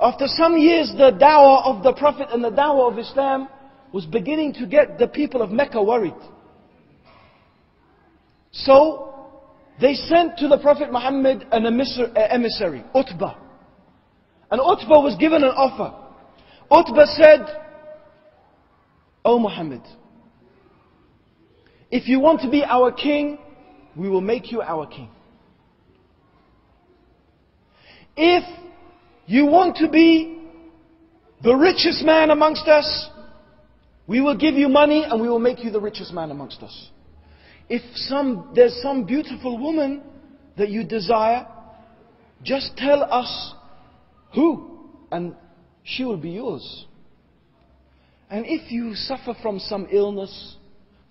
After some years, the dawah of the Prophet and the dawah of Islam was beginning to get the people of Mecca worried. So, they sent to the Prophet Muhammad an emissary, Utbah. And Utbah was given an offer. Utbah said, O Muhammad, if you want to be our king, we will make you our king. If you want to be the richest man amongst us, we will give you money and we will make you the richest man amongst us. If some, there's some beautiful woman that you desire, just tell us who and she will be yours. And if you suffer from some illness,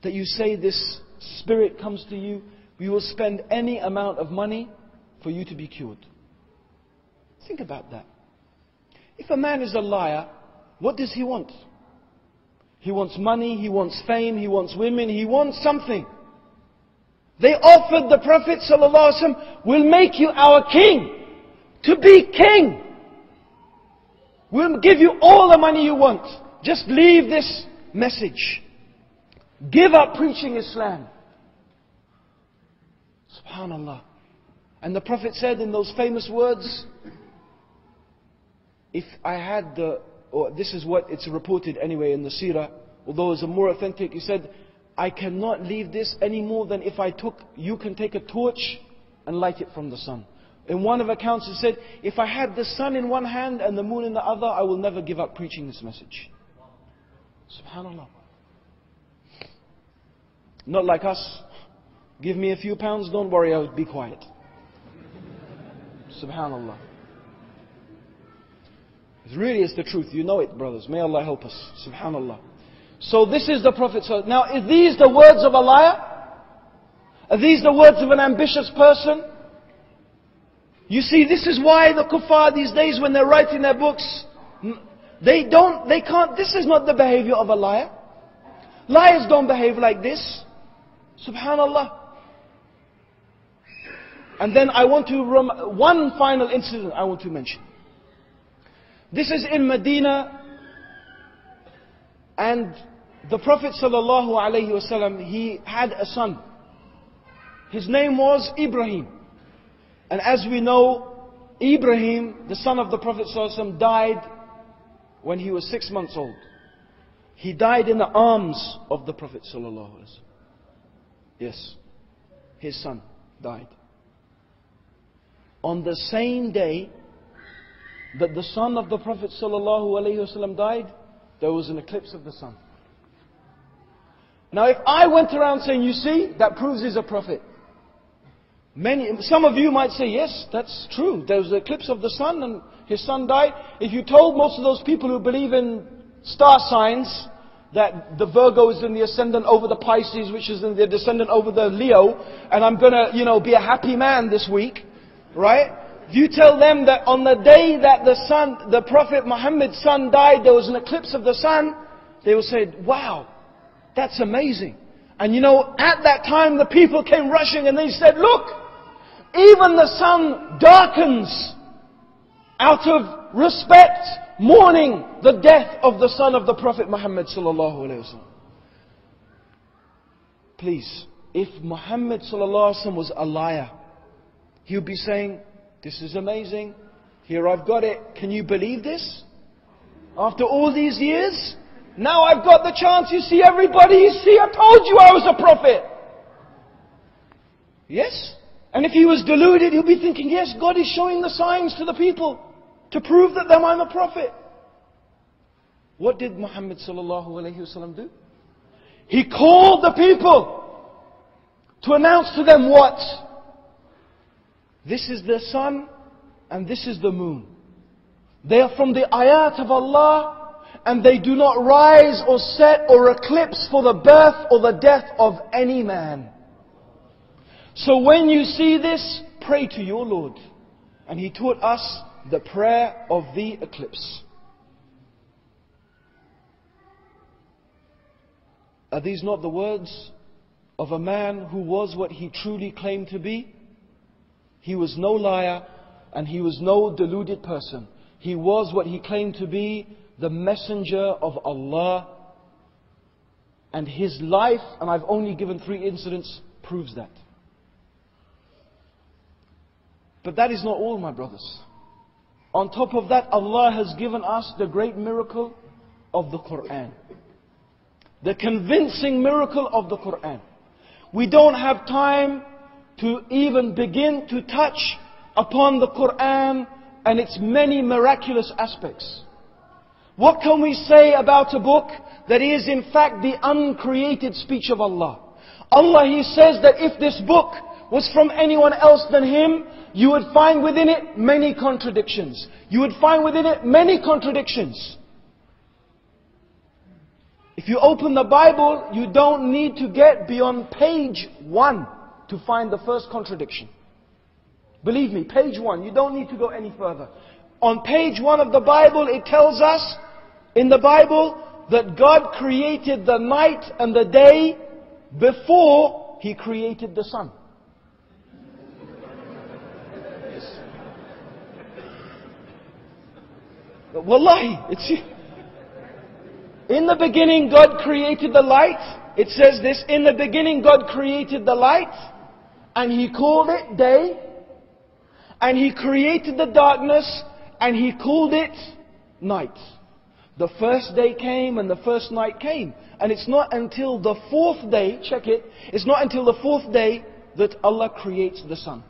that you say this spirit comes to you, we will spend any amount of money for you to be cured. Think about that. If a man is a liar, what does he want? He wants money, he wants fame, he wants women, he wants something. They offered the Prophet ﷺ, we'll make you our king. To be king. We'll give you all the money you want. Just leave this message. Give up preaching Islam. Subhanallah. And the Prophet said in those famous words, if I had the, or this is what it's reported anyway in the seerah, although it's a more authentic, he said, I cannot leave this any more than if I took, you can take a torch and light it from the sun. In one of accounts it said, if I had the sun in one hand and the moon in the other, I will never give up preaching this message. Subhanallah. Not like us. Give me a few pounds, don't worry, I'll be quiet. Subhanallah. It really is the truth. You know it, brothers. May Allah help us. Subhanallah. So this is the Prophet. Now, are these the words of a liar? Are these the words of an ambitious person? You see, this is why the kuffar these days, when they're writing their books, they don't, they can't, this is not the behavior of a liar. Liars don't behave like this. Subhanallah. And then I want to, rem- one final incident I want to mention. This is in Medina, and the Prophet sallallahu he had a son. His name was Ibrahim. And as we know, Ibrahim, the son of the Prophet sallallahu died when he was six months old. He died in the arms of the Prophet sallallahu. Yes, his son died. On the same day that the son of the Prophet ﷺ died, there was an eclipse of the sun. Now, if I went around saying, you see, that proves he's a prophet. Many, some of you might say, yes, that's true. There was an eclipse of the sun and his son died. If you told most of those people who believe in star signs that the Virgo is in the ascendant over the Pisces, which is in the descendant over the Leo, and I'm gonna, you know, be a happy man this week, right? If you tell them that on the day that the son, the Prophet Muhammad's son died, there was an eclipse of the sun, they will say, wow, that's amazing. And you know, at that time the people came rushing and they said, look, even the sun darkens out of respect, mourning the death of the son of the Prophet Muhammad sallallahu alaihi wasallam. Please, if Muhammad sallallahu alaihi wasallam was a liar, he would be saying, this is amazing. Here I've got it. Can you believe this? After all these years, now I've got the chance. You see everybody, you see, I told you I was a prophet. Yes? And if he was deluded, he'll be thinking, yes, God is showing the signs to the people to prove that I'm a prophet. What did Muhammad sallallahu alayhi wasallam do? He called the people to announce to them what? This is the sun and this is the moon. They are from the ayat of Allah and they do not rise or set or eclipse for the birth or the death of any man. So when you see this, pray to your Lord. And He taught us the prayer of the eclipse. Are these not the words of a man who was what he truly claimed to be? He was no liar and he was no deluded person. He was what he claimed to be the messenger of Allah. And his life, and I've only given three incidents, proves that. But that is not all, my brothers. On top of that, Allah has given us the great miracle of the Quran. The convincing miracle of the Quran. We don't have time to even begin to touch upon the Quran and its many miraculous aspects. What can we say about a book that is in fact the uncreated speech of Allah? Allah, He says that if this book was from anyone else than Him, you would find within it many contradictions. You would find within it many contradictions. If you open the Bible, you don't need to get beyond page one to find the first contradiction. Believe me, page one, you don't need to go any further. On page one of the Bible, it tells us in the Bible that God created the night and the day before He created the sun. Yes. Wallahi, it's in the beginning God created the light. It says this, in the beginning God created the light and He called it day and He created the darkness and He called it night. The first day came and the first night came. And it's not until the fourth day, check it, it's not until the fourth day that Allah creates the sun.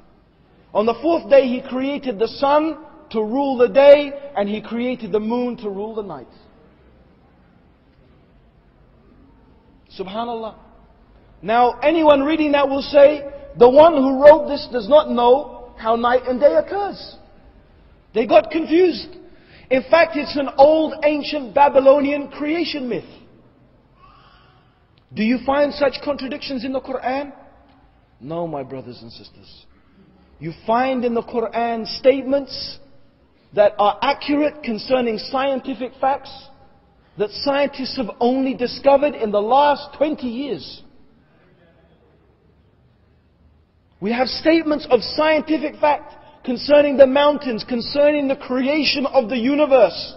On the fourth day He created the sun to rule the day and He created the moon to rule the night. Subhanallah. Now, anyone reading that will say, the one who wrote this does not know how night and day occurs. They got confused. In fact, it's an old ancient Babylonian creation myth. Do you find such contradictions in the Quran? No, my brothers and sisters. You find in the Quran statements that are accurate concerning scientific facts that scientists have only discovered in the last 20 years. We have statements of scientific fact concerning the mountains, concerning the creation of the universe.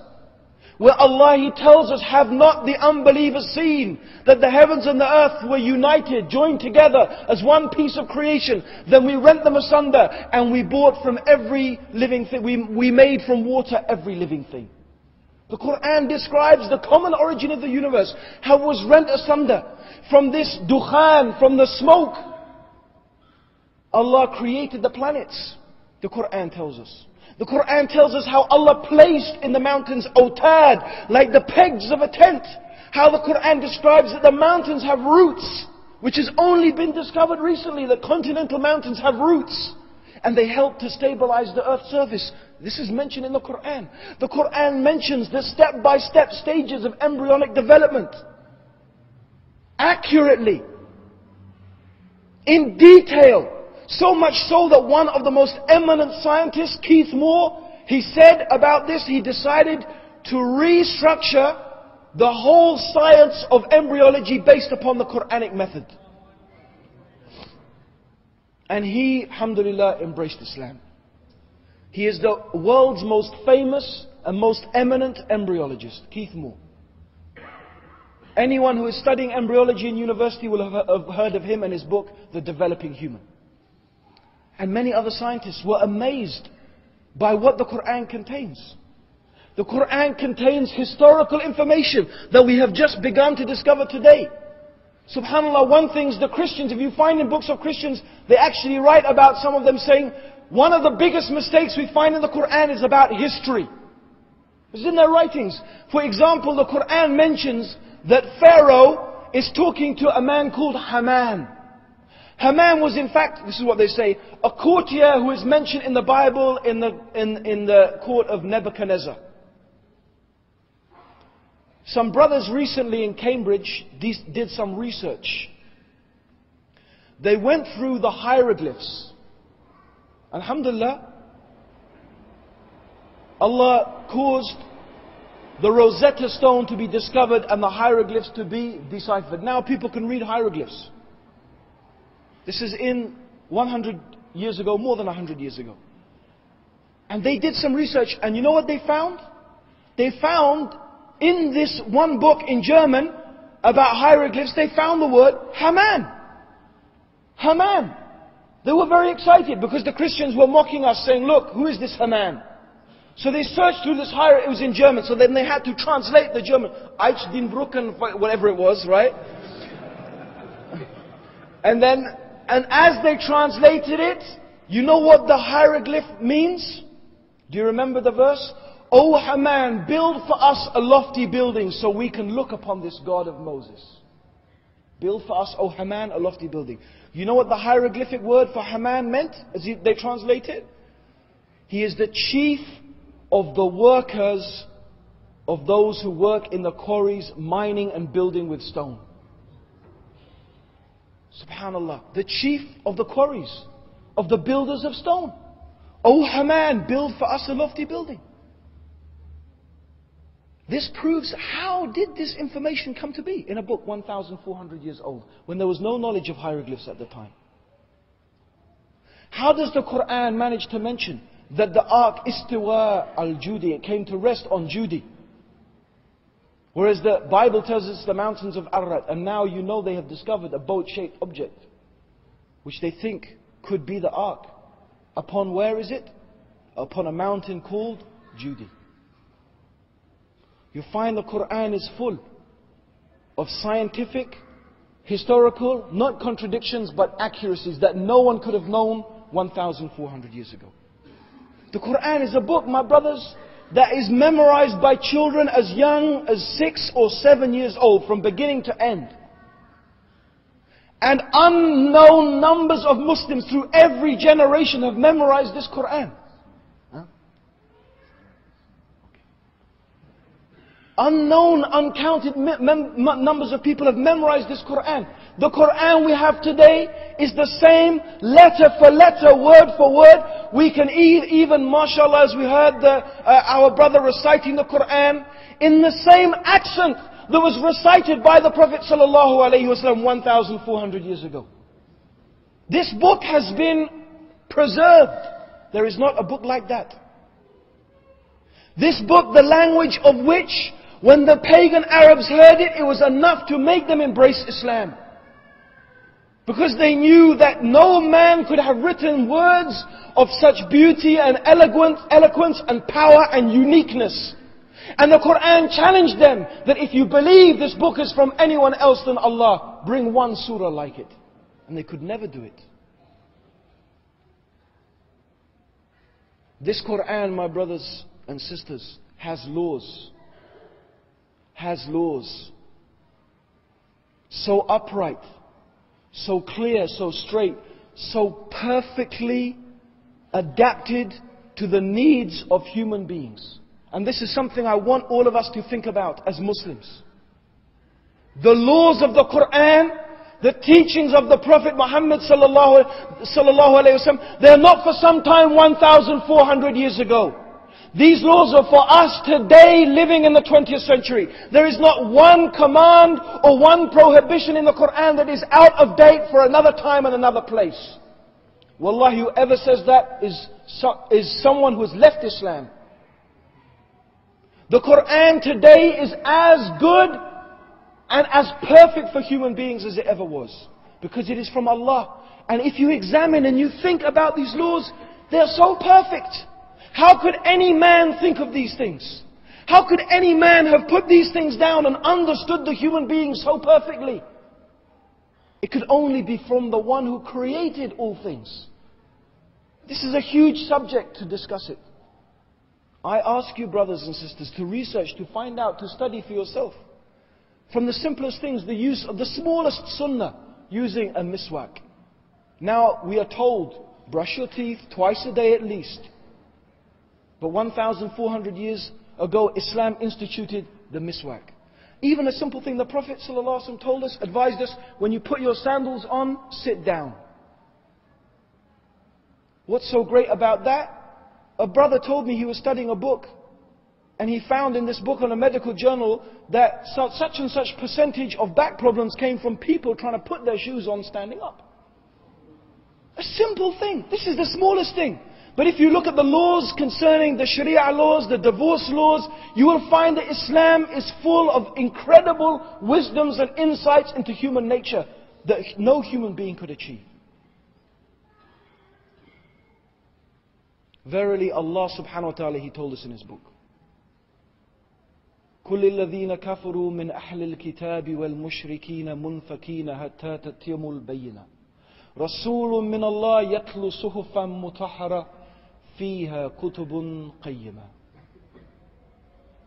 Where Allah He tells us, have not the unbelievers seen that the heavens and the earth were united, joined together as one piece of creation. Then we rent them asunder and we bought from every living thing, we, we made from water every living thing. The Quran describes the common origin of the universe, how it was rent asunder. From this dukhan, from the smoke, Allah created the planets. The Quran tells us. The Quran tells us how Allah placed in the mountains otad, like the pegs of a tent. How the Quran describes that the mountains have roots, which has only been discovered recently, that continental mountains have roots. And they help to stabilize the earth's surface. This is mentioned in the Quran. The Quran mentions the step-by-step stages of embryonic development. Accurately. In detail. So much so that one of the most eminent scientists, Keith Moore, he said about this, he decided to restructure the whole science of embryology based upon the Quranic method. And he, alhamdulillah, embraced Islam. He is the world's most famous and most eminent embryologist, Keith Moore. Anyone who is studying embryology in university will have heard of him and his book, The Developing Human. And many other scientists were amazed by what the Quran contains. The Quran contains historical information that we have just begun to discover today. Subhanallah, one thing is the Christians, if you find in books of Christians, they actually write about some of them saying, one of the biggest mistakes we find in the Quran is about history. It's in their writings. For example, the Quran mentions that Pharaoh is talking to a man called Haman. Haman was in fact, this is what they say, a courtier who is mentioned in the Bible in the, in, in the court of Nebuchadnezzar. Some brothers recently in Cambridge did some research. They went through the hieroglyphs. Alhamdulillah, Allah caused the Rosetta Stone to be discovered and the hieroglyphs to be deciphered. Now people can read hieroglyphs. This is in 100 years ago, more than 100 years ago. And they did some research, and you know what they found? They found in this one book in German about hieroglyphs, they found the word Haman. Haman. They were very excited because the Christians were mocking us, saying, Look, who is this Haman? So they searched through this hieroglyph, it was in German, so then they had to translate the German, Eichdinbrücken, whatever it was, right? And then and as they translated it, you know what the hieroglyph means? Do you remember the verse? Oh, o Haman, build for us a lofty building so we can look upon this God of Moses. Build for us, oh, O Haman, a lofty building. You know what the hieroglyphic word for Haman meant as they translate it? He is the chief of the workers of those who work in the quarries, mining and building with stone. Subhanallah. The chief of the quarries, of the builders of stone. O Haman, build for us a lofty building. This proves how did this information come to be in a book 1,400 years old when there was no knowledge of hieroglyphs at the time? How does the Quran manage to mention that the ark Istiwa al-Judi, it came to rest on Judi? Whereas the Bible tells us the mountains of Ararat, and now you know they have discovered a boat-shaped object, which they think could be the ark. Upon where is it? Upon a mountain called Judi. You find the Quran is full of scientific, historical, not contradictions, but accuracies that no one could have known 1,400 years ago. The Quran is a book, my brothers, that is memorized by children as young as six or seven years old from beginning to end. And unknown numbers of Muslims through every generation have memorized this Quran. Unknown, uncounted numbers of people have memorized this Quran. The Quran we have today is the same letter for letter, word for word, We can e- even, mashallah, as we heard the, uh, our brother reciting the Quran, in the same accent that was recited by the Prophet wasallam 1,400 years ago. This book has been preserved. There is not a book like that. This book, the language of which, when the pagan Arabs heard it, it was enough to make them embrace Islam. Because they knew that no man could have written words of such beauty and eloquence, eloquence and power and uniqueness. And the Quran challenged them that if you believe this book is from anyone else than Allah, bring one surah like it. And they could never do it. This Quran, my brothers and sisters, has laws. Has laws. So upright, so clear, so straight, so perfectly adapted to the needs of human beings. And this is something I want all of us to think about as Muslims. The laws of the Quran, the teachings of the Prophet Muhammad sallallahu, alayhi wasallam, they're not for some time 1,400 years ago. These laws are for us today living in the 20th century. There is not one command or one prohibition in the Quran that is out of date for another time and another place. Wallahi, whoever says that is, is someone who has left Islam. The Quran today is as good and as perfect for human beings as it ever was. Because it is from Allah. And if you examine and you think about these laws, they're so perfect. How could any man think of these things? How could any man have put these things down and understood the human being so perfectly? It could only be from the one who created all things. This is a huge subject to discuss it. I ask you, brothers and sisters, to research, to find out, to study for yourself. From the simplest things, the use of the smallest sunnah, using a miswak. Now, we are told, brush your teeth twice a day at least. But 1,400 years ago, Islam instituted the miswak. Even a simple thing, the Prophet ﷺ told us, advised us, when you put your sandals on, sit down. What's so great about that? A brother told me he was studying a book, and he found in this book on a medical journal that such and such percentage of back problems came from people trying to put their shoes on standing up. A simple thing. This is the smallest thing. But if you look at the laws concerning the Sharia laws, the divorce laws, you will find that Islam is full of incredible wisdoms and insights into human nature that no human being could achieve. Verily Allah subhanahu wa ta'ala, He told us in His book. كل الذين كفروا من أهل الكتاب والمشركين منفكين حتى تتم البينة رسول من الله يتلو صحفا مطهرة فيها كتب قيمة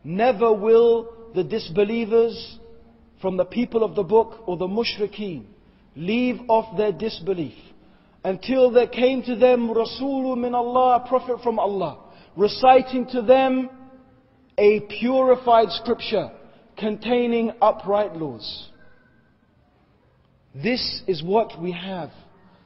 Never will the disbelievers from the people of the book or the mushrikeen leave off their disbelief until there came to them Rasulun min Allah, a prophet from Allah, reciting to them a purified scripture containing upright laws. This is what we have.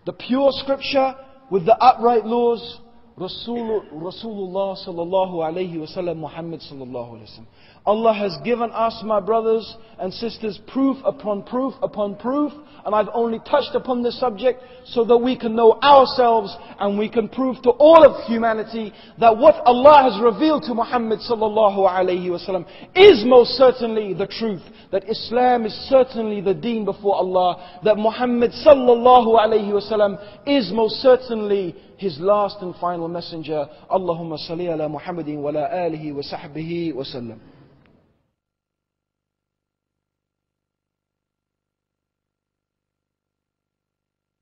The pure scripture with the upright laws Rasul, Rasulullah sallallahu alayhi wasallam, Muhammad sallallahu alayhi wasallam. Allah has given us, my brothers and sisters, proof upon proof upon proof, and I've only touched upon this subject so that we can know ourselves and we can prove to all of humanity that what Allah has revealed to Muhammad sallallahu alayhi wasallam is most certainly the truth. That Islam is certainly the deen before Allah. That Muhammad sallallahu alayhi wasallam is most certainly his last and final messenger. Allahumma salli ala Muhammadin wa ala alihi wa sahbihi wa sallam.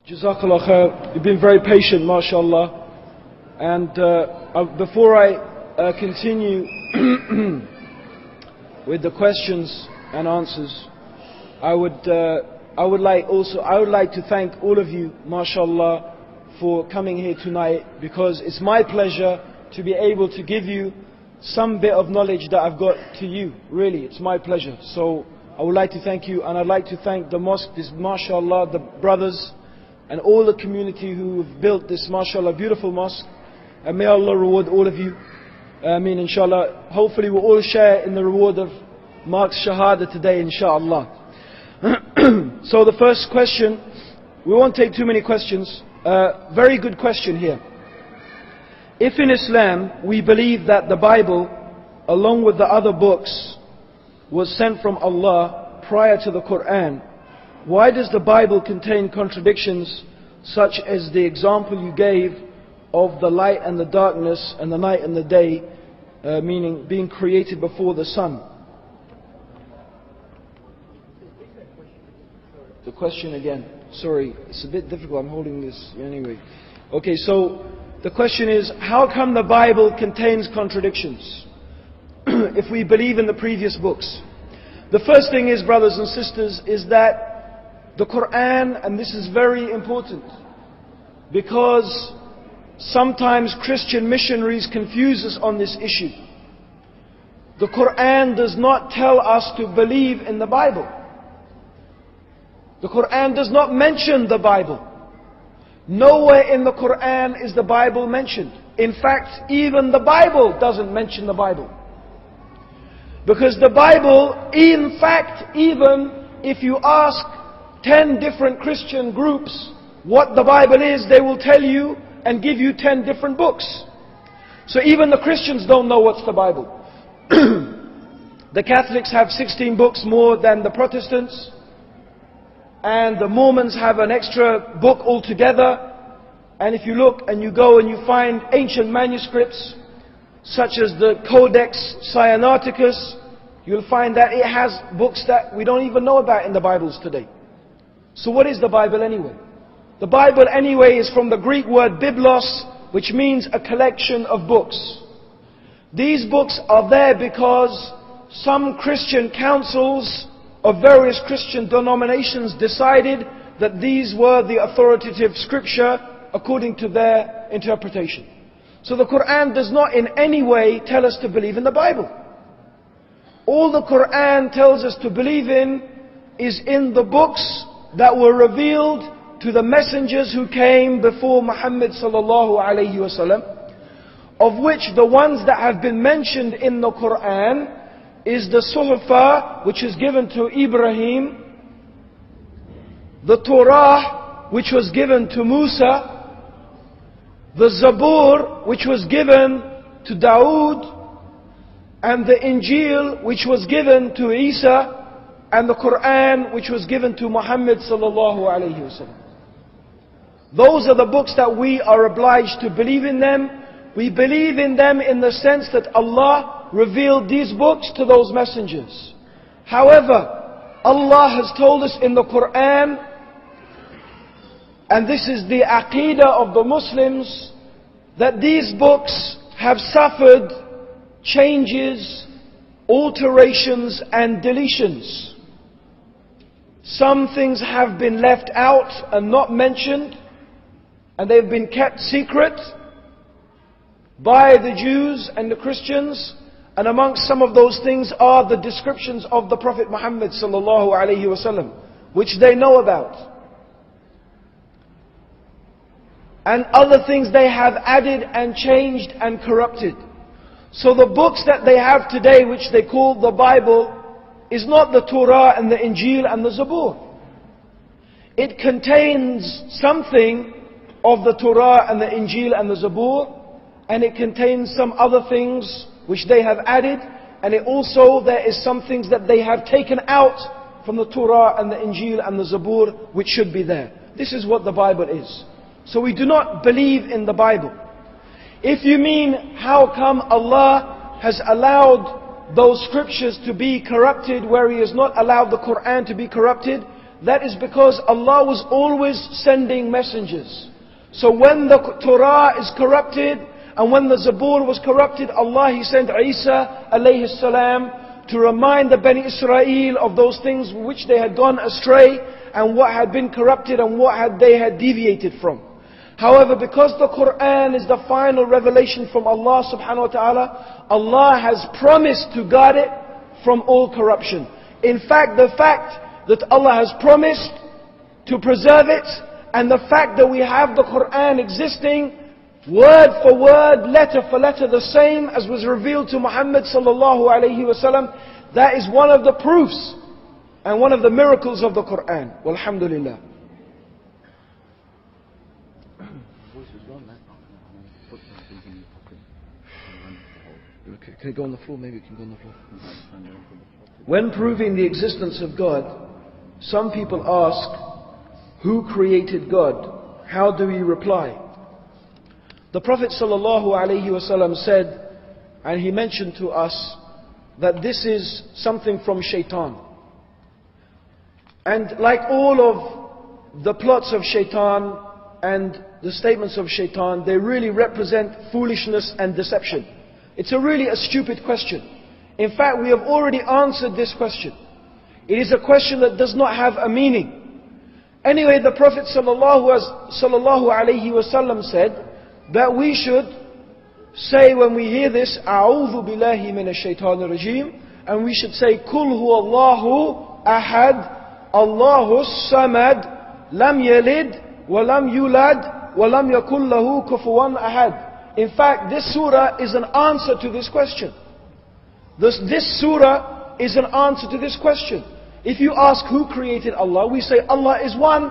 Jazakallah khair. You've been very patient, mashallah. And uh, uh, before I uh, continue with the questions and answers, I would, uh, I would like also, I would like to thank all of you, mashallah, for coming here tonight because it's my pleasure to be able to give you some bit of knowledge that I've got to you. Really, it's my pleasure. So I would like to thank you and I'd like to thank the mosque, this mashallah, the brothers and all the community who have built this mashallah beautiful mosque. And may Allah reward all of you. I mean, inshallah. Hopefully we'll all share in the reward of Mark's Shahada today, inshallah. so the first question, we won't take too many questions. Very good question here. If in Islam we believe that the Bible, along with the other books, was sent from Allah prior to the Quran, why does the Bible contain contradictions such as the example you gave of the light and the darkness and the night and the day, uh, meaning being created before the sun? The question again. Sorry, it's a bit difficult. I'm holding this anyway. Okay, so the question is how come the Bible contains contradictions if we believe in the previous books? The first thing is, brothers and sisters, is that the Quran, and this is very important, because sometimes Christian missionaries confuse us on this issue. The Quran does not tell us to believe in the Bible. The Quran does not mention the Bible. Nowhere in the Quran is the Bible mentioned. In fact, even the Bible doesn't mention the Bible. Because the Bible, in fact, even if you ask 10 different Christian groups what the Bible is, they will tell you and give you 10 different books. So even the Christians don't know what's the Bible. the Catholics have 16 books more than the Protestants and the Mormons have an extra book altogether. And if you look and you go and you find ancient manuscripts, such as the Codex Sinaiticus, you'll find that it has books that we don't even know about in the Bibles today. So what is the Bible anyway? The Bible anyway is from the Greek word biblos, which means a collection of books. These books are there because some Christian councils of various Christian denominations decided that these were the authoritative scripture according to their interpretation. So the Quran does not in any way tell us to believe in the Bible. All the Quran tells us to believe in is in the books that were revealed to the messengers who came before Muhammad sallallahu alayhi wasallam, of which the ones that have been mentioned in the Quran is the Suhfa which is given to Ibrahim, the Torah which was given to Musa, the Zabur which was given to Dawood, and the Injil which was given to Isa, and the Quran which was given to Muhammad sallallahu alayhi wasallam. Those are the books that we are obliged to believe in them. We believe in them in the sense that Allah revealed these books to those messengers. However, Allah has told us in the Quran, and this is the aqidah of the Muslims, that these books have suffered changes, alterations and deletions. Some things have been left out and not mentioned, and they've been kept secret by the Jews and the Christians. And amongst some of those things are the descriptions of the Prophet Muhammad sallallahu alaihi wasallam, which they know about. And other things they have added and changed and corrupted. So the books that they have today, which they call the Bible, is not the Torah and the Injil and the Zabur. It contains something of the Torah and the Injil and the Zabur, and it contains some other things which they have added, and it also there is some things that they have taken out from the Torah and the Injil and the Zabur, which should be there. This is what the Bible is. So we do not believe in the Bible. If you mean how come Allah has allowed those scriptures to be corrupted where He has not allowed the Quran to be corrupted, that is because Allah was always sending messengers. So when the Torah is corrupted, and when the Zabur was corrupted, Allah He sent Isa alayhi salam to remind the Bani Israel of those things which they had gone astray and what had been corrupted and what had they had deviated from. However, because the Quran is the final revelation from Allah subhanahu wa ta'ala, Allah has promised to guard it from all corruption. In fact, the fact that Allah has promised to preserve it and the fact that we have the Quran existing word for word, letter for letter, the same as was revealed to Muhammad sallallahu alayhi wasallam. That is one of the proofs and one of the miracles of the Quran. Walhamdulillah. Okay, can it go on the floor? Maybe it can go on the floor. When proving the existence of God, some people ask, who created God? How do we reply? The Prophet ﷺ said, and he mentioned to us, that this is something from shaitan. And like all of the plots of shaitan and the statements of shaitan, they really represent foolishness and deception. It's a really a stupid question. In fact, we have already answered this question. It is a question that does not have a meaning. Anyway, the Prophet wasallam said that we should say when we hear this, أعوذ بالله من الشيطان الرجيم, and we should say, كل هو الله أحد الله الصمد لم يلد ولم يولد ولم يكن له كفوا أحد. In fact, this surah is an answer to this question. This, this surah is an answer to this question. If you ask who created Allah, we say Allah is one,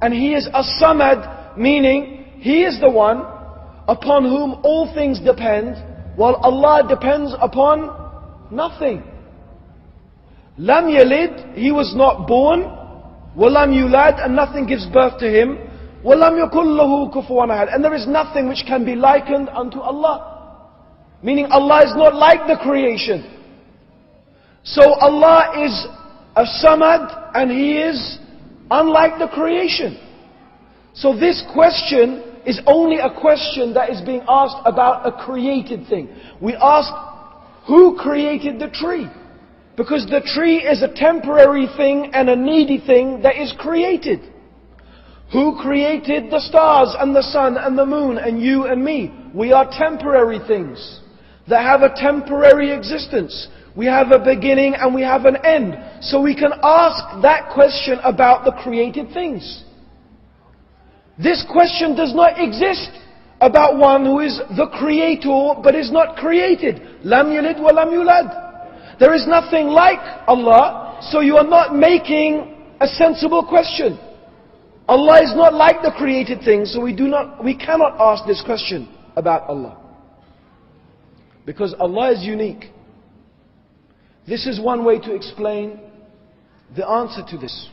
and He is as-samad, meaning He is the one upon whom all things depend, while Allah depends upon nothing. Lam yalid, he was not born. Walam yulad, and nothing gives birth to him. Walam yakullahu kufuwan ahad. And there is nothing which can be likened unto Allah. Meaning Allah is not like the creation. So Allah is a samad and He is unlike the creation. So this question is only a question that is being asked about a created thing. We ask, who created the tree? Because the tree is a temporary thing and a needy thing that is created. Who created the stars and the sun and the moon and you and me? We are temporary things that have a temporary existence. We have a beginning and we have an end. So we can ask that question about the created things. This question does not exist about one who is the creator but is not created. Lam yalid wa lam yulad. There is nothing like Allah, so you are not making a sensible question. Allah is not like the created things, so we do not, we cannot ask this question about Allah. Because Allah is unique. This is one way to explain the answer to this.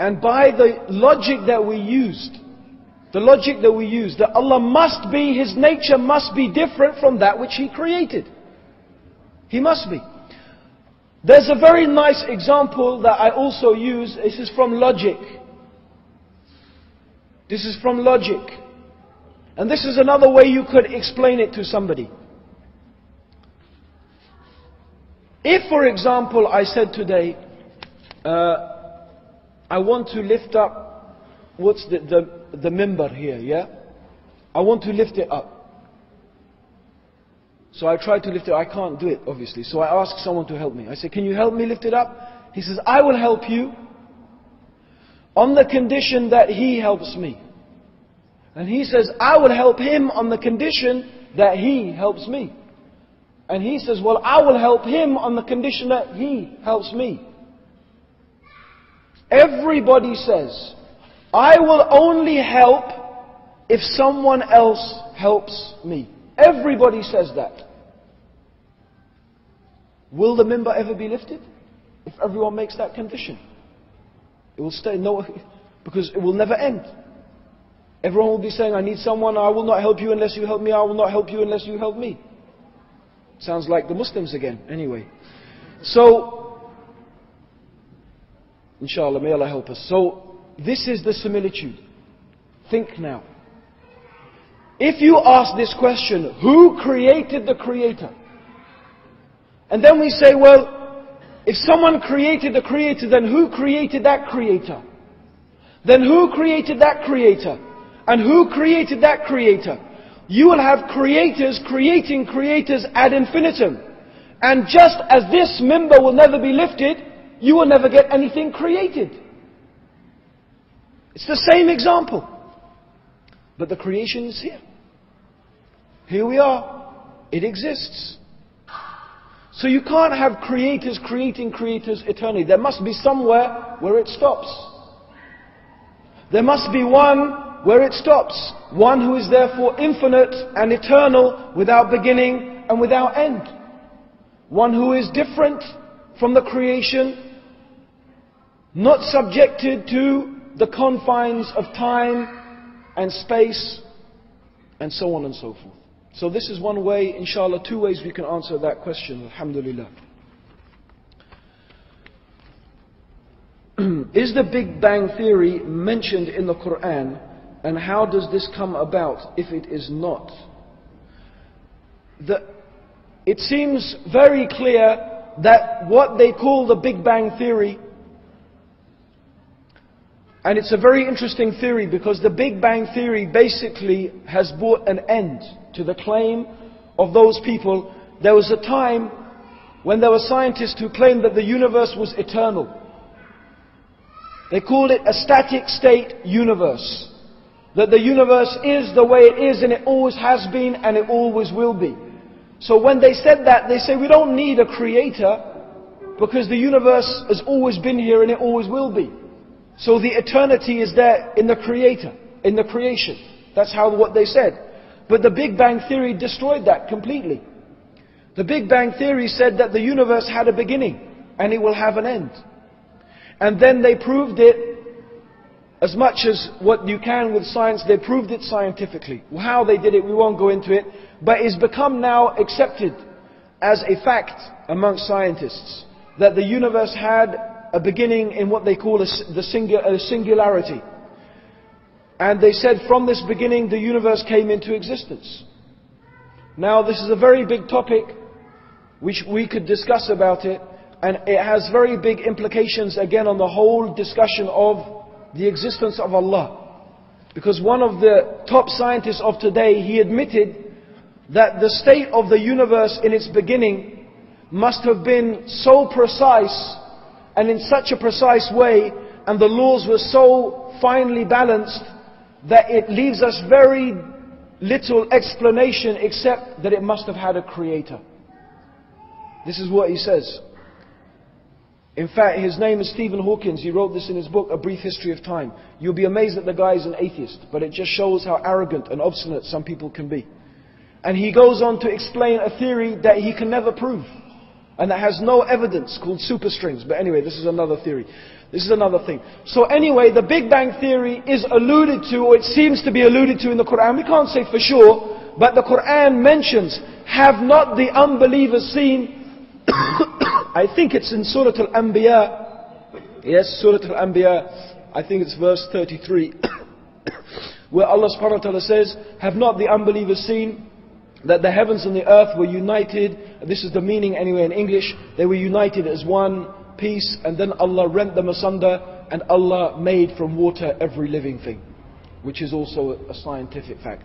And by the logic that we used, the logic that we used, that Allah must be, His nature must be different from that which He created. He must be. There's a very nice example that I also use. This is from logic. This is from logic. And this is another way you could explain it to somebody. If, for example, I said today, uh, I want to lift up, what's the, the, the minbar here, yeah? I want to lift it up. So I try to lift it. I can't do it, obviously. So I ask someone to help me. I say, Can you help me lift it up? He says, I will help you on the condition that he helps me. And he says, I will help him on the condition that he helps me. And he says, Well, I will help him on the condition that he helps me. Everybody says, I will only help if someone else helps me. Everybody says that. Will the minbar ever be lifted? If everyone makes that condition. It will stay, no, because it will never end. Everyone will be saying, I need someone, I will not help you unless you help me, I will not help you unless you help me. Sounds like the Muslims again, anyway. So, inshallah, may Allah help us. So, this is the similitude. Think now. If you ask this question, who created the creator? And then we say, well, if someone created the creator, then who created that creator? Then who created that creator? And who created that creator? You will have creators creating creators ad infinitum. And just as this minbar will never be lifted, you will never get anything created. It's the same example. But the creation is here. Here we are. It exists. So you can't have creators creating creators eternally. There must be somewhere where it stops. There must be one where it stops. One who is therefore infinite and eternal without beginning and without end. One who is different from the creation, not subjected to the confines of time and space and so on and so forth. So this is one way, inshallah, two ways we can answer that question, alhamdulillah. is the Big Bang Theory mentioned in the Quran and how does this come about if it is not? The, it seems very clear that what they call the Big Bang Theory and it's a very interesting theory because the Big Bang Theory basically has brought an end to the claim of those people. There was a time when there were scientists who claimed that the universe was eternal. They called it a static state universe. That the universe is the way it is and it always has been and it always will be. So when they said that, they say we don't need a creator because the universe has always been here and it always will be. So the eternity is there in the creator, in the creation. That's how what they said. But the Big Bang Theory destroyed that completely. The Big Bang Theory said that the universe had a beginning and it will have an end. And then they proved it as much as what you can with science, they proved it scientifically. How they did it, we won't go into it. But it's become now accepted as a fact among scientists that the universe had a beginning in what they call a, the singularity. And they said from this beginning the universe came into existence. Now this is a very big topic which we could discuss about it and it has very big implications again on the whole discussion of the existence of Allah. Because one of the top scientists of today, he admitted that the state of the universe in its beginning must have been so precise and in such a precise way, and the laws were so finely balanced that it leaves us very little explanation except that it must have had a creator. This is what he says. In fact, his name is Stephen Hawkins. He wrote this in his book, A Brief History of Time. You'll be amazed that the guy is an atheist, but it just shows how arrogant and obstinate some people can be. And he goes on to explain a theory that he can never prove and that has no evidence called superstrings. But anyway, this is another theory. This is another thing. So anyway, the Big Bang Theory is alluded to, or it seems to be alluded to in the Quran. We can't say for sure, but the Quran mentions, have not the unbelievers seen, I think it's in Surah Al-Anbiya, yes, Surah Al-Anbiya, I think it's verse 33, where Allah subhanahu wa ta'ala says, have not the unbelievers seen that the heavens and the earth were united, this is the meaning anyway in English, they were united as one piece, and then Allah rent them asunder, and Allah made from water every living thing, which is also a scientific fact.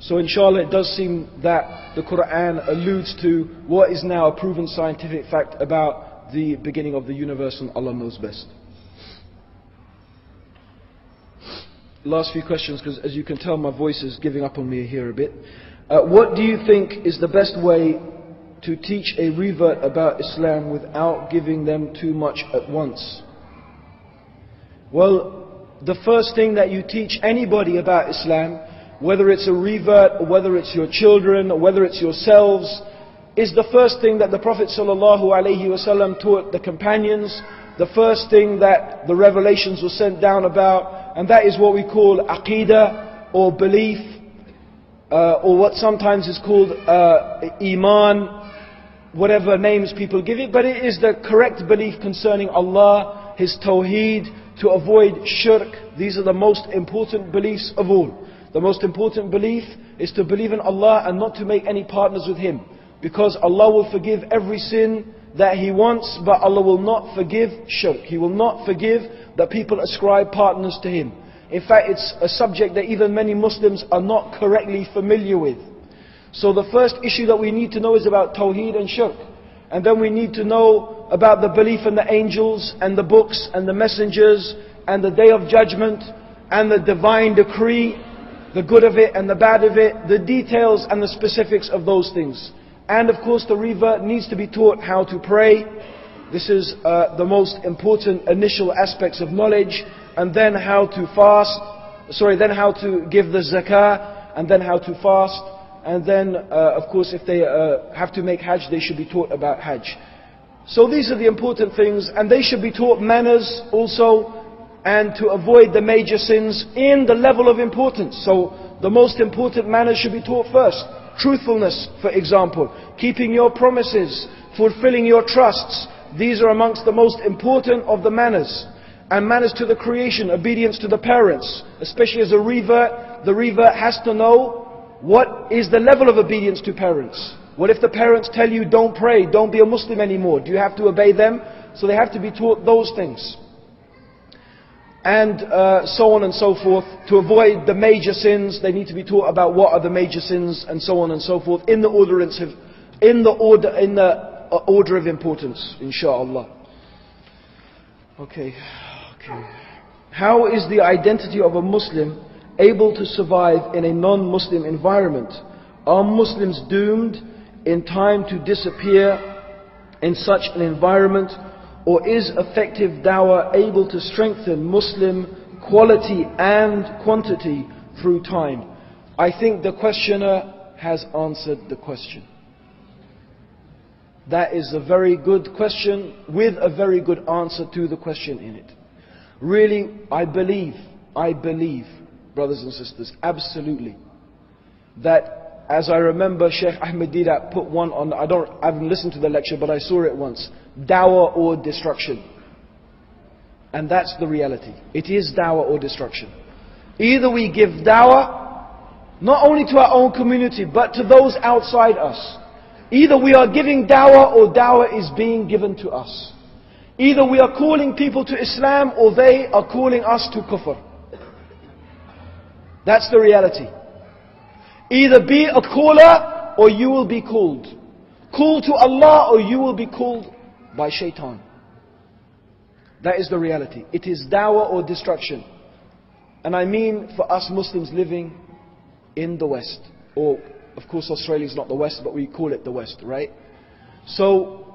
So inshallah it does seem that the Quran alludes to what is now a proven scientific fact about the beginning of the universe and Allah knows best. Last few questions because as you can tell my voice is giving up on me here a bit. Uh, what do you think is the best way to teach a revert about Islam without giving them too much at once? Well, the first thing that you teach anybody about Islam, whether it's a revert, whether it's your children, or whether it's yourselves, is the first thing that the Prophet ﷺ taught the companions, the first thing that the revelations were sent down about, and that is what we call aqidah or belief uh, or what sometimes is called uh, Iman, whatever names people give it, but it is the correct belief concerning Allah, His Tawheed, to avoid shirk. These are the most important beliefs of all. The most important belief is to believe in Allah and not to make any partners with Him. Because Allah will forgive every sin that He wants, but Allah will not forgive shirk. He will not forgive that people ascribe partners to Him. In fact, it's a subject that even many Muslims are not correctly familiar with. So the first issue that we need to know is about Tawheed and Shirk. And then we need to know about the belief in the angels and the books and the messengers and the day of judgment and the divine decree the good of it and the bad of it, the details and the specifics of those things. And of course the revert needs to be taught how to pray. This is uh, the most important initial aspects of knowledge. And then how to fast, sorry, then how to give the zakah, and then how to fast. And then, uh, of course, if they uh, have to make hajj, they should be taught about hajj. So these are the important things, and they should be taught manners also, and to avoid the major sins in the level of importance. So the most important manners should be taught first. Truthfulness, for example, keeping your promises, fulfilling your trusts. These are amongst the most important of the manners. And manners to the creation, obedience to the parents, especially as a revert, the revert has to know what is the level of obedience to parents. What if the parents tell you don't pray, don't be a Muslim anymore? Do you have to obey them? So they have to be taught those things and uh, so on and so forth. To avoid the major sins, they need to be taught about what are the major sins and so on and so forth in the order in the order, in the uh, order of importance, inshallah. Okay, How is the identity of a Muslim able to survive in a non-Muslim environment? Are Muslims doomed in time to disappear in such an environment or is effective dawah able to strengthen Muslim quality and quantity through time? I think the questioner has answered the question. That is a very good question with a very good answer to the question in it. Really, I believe, I believe, brothers and sisters, absolutely, that as I remember Sheikh Ahmed Deedat put one on, I don't, I haven't listened to the lecture, but I saw it once dawah or destruction. And that's the reality. It is dawah or destruction. Either we give dawah, not only to our own community, but to those outside us. Either we are giving dawah or dawah is being given to us. Either we are calling people to Islam or they are calling us to kufr. That's the reality. Either be a caller or you will be called. Call to Allah or you will be called by shaitan. That is the reality. It is dawah or destruction. And I mean for us Muslims living in the West. Or, of course, Australia is not the West, but we call it the West, right? So,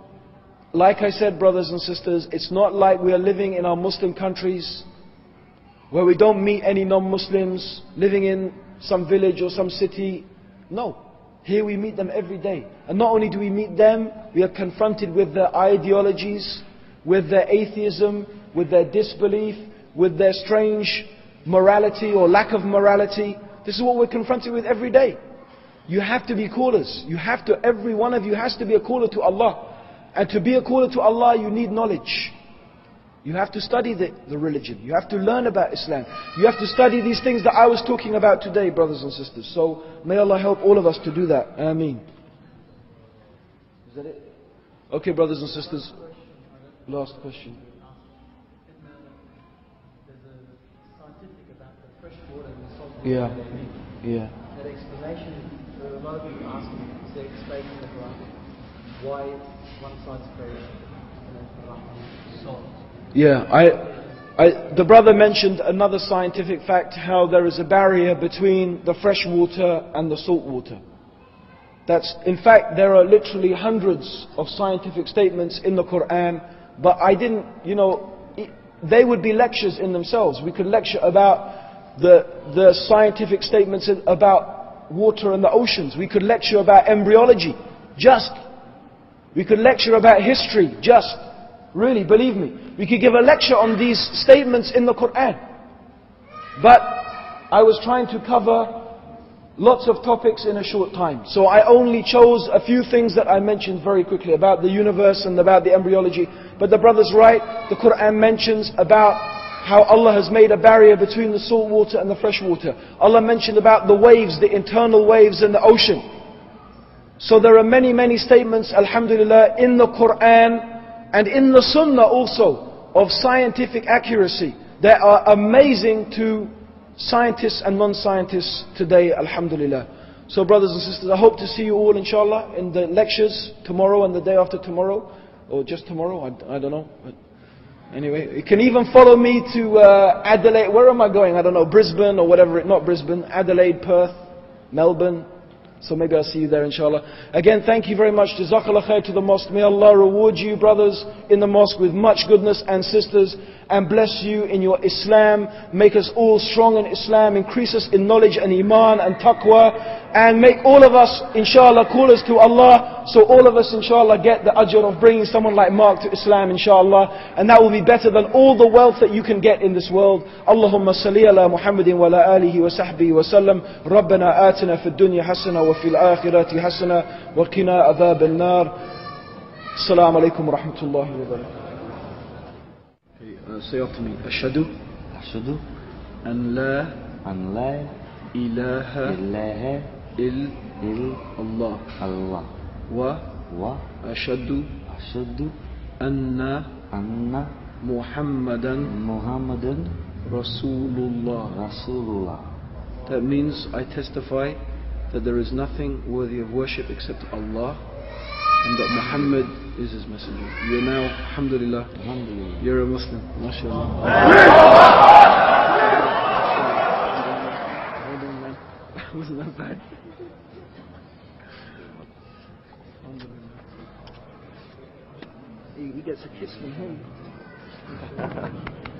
like I said, brothers and sisters, it's not like we are living in our Muslim countries where we don't meet any non-Muslims living in some village or some city. No. Here we meet them every day. And not only do we meet them, we are confronted with their ideologies, with their atheism, with their disbelief, with their strange morality or lack of morality. This is what we're confronted with every day. You have to be callers. You have to, every one of you has to be a caller to Allah. And to be a caller to Allah, you need knowledge. You have to study the, the religion. You have to learn about Islam. You have to study these things that I was talking about today, brothers and sisters. So may Allah help all of us to do that. Ameen. Is that it? Okay, brothers and sisters. Last question. Yeah. Yeah. That explanation, uh, a lot of people ask me, is there explaining the Quran? Why Yeah, I, I, the brother mentioned another scientific fact how there is a barrier between the fresh water and the salt water. That's, in fact, there are literally hundreds of scientific statements in the Quran, but I didn't, you know, they would be lectures in themselves. We could lecture about the, the scientific statements about water and the oceans. We could lecture about embryology, just. We could lecture about history, just. Really, believe me. We could give a lecture on these statements in the Quran. But I was trying to cover lots of topics in a short time. So I only chose a few things that I mentioned very quickly about the universe and about the embryology. But the brother's right, the Quran mentions about how Allah has made a barrier between the salt water and the fresh water. Allah mentioned about the waves, the internal waves in the ocean. So there are many, many statements, alhamdulillah, in the Quran and in the Sunnah also of scientific accuracy that are amazing to scientists and non-scientists today, alhamdulillah. So brothers and sisters, I hope to see you all inshallah in the lectures tomorrow and the day after tomorrow, or just tomorrow, I, I don't know. But Anyway, you can even follow me to uh, Adelaide. Where am I going? I don't know, Brisbane or whatever. Not Brisbane, Adelaide, Perth, Melbourne. So maybe I'll see you there, inshallah. Again, thank you very much. Jazakallah khair to the mosque. May Allah reward you, brothers, in the mosque with much goodness and sisters, and bless you in your Islam. Make us all strong in Islam. Increase us in knowledge and iman and taqwa. And make all of us, inshallah, call us to Allah. So all of us, inshallah, get the ajr of bringing someone like Mark to Islam, inshallah. And that will be better than all the wealth that you can get in this world. Allahumma salli ala Muhammadin wa ala alihi wa sahbihi wa sallam. ربنا آتنا في الدنيا حسنة وفي الآخرة حسنة وقنا عذاب النار. السلام عليكم ورحمة الله وبركاته. Uh, me. أشهد أشهد أن لا أن لا إله إله إلا إلا الله الله وأشهد وأشهد أن أن محمدا محمدا رسول الله. رسول الله That means I testify that there is nothing worthy of worship except Allah and that Muhammad is his messenger. You're now, alhamdulillah, alhamdulillah. you're a Muslim. MashaAllah. Hold on, man. That wasn't that bad. He gets a kiss from him.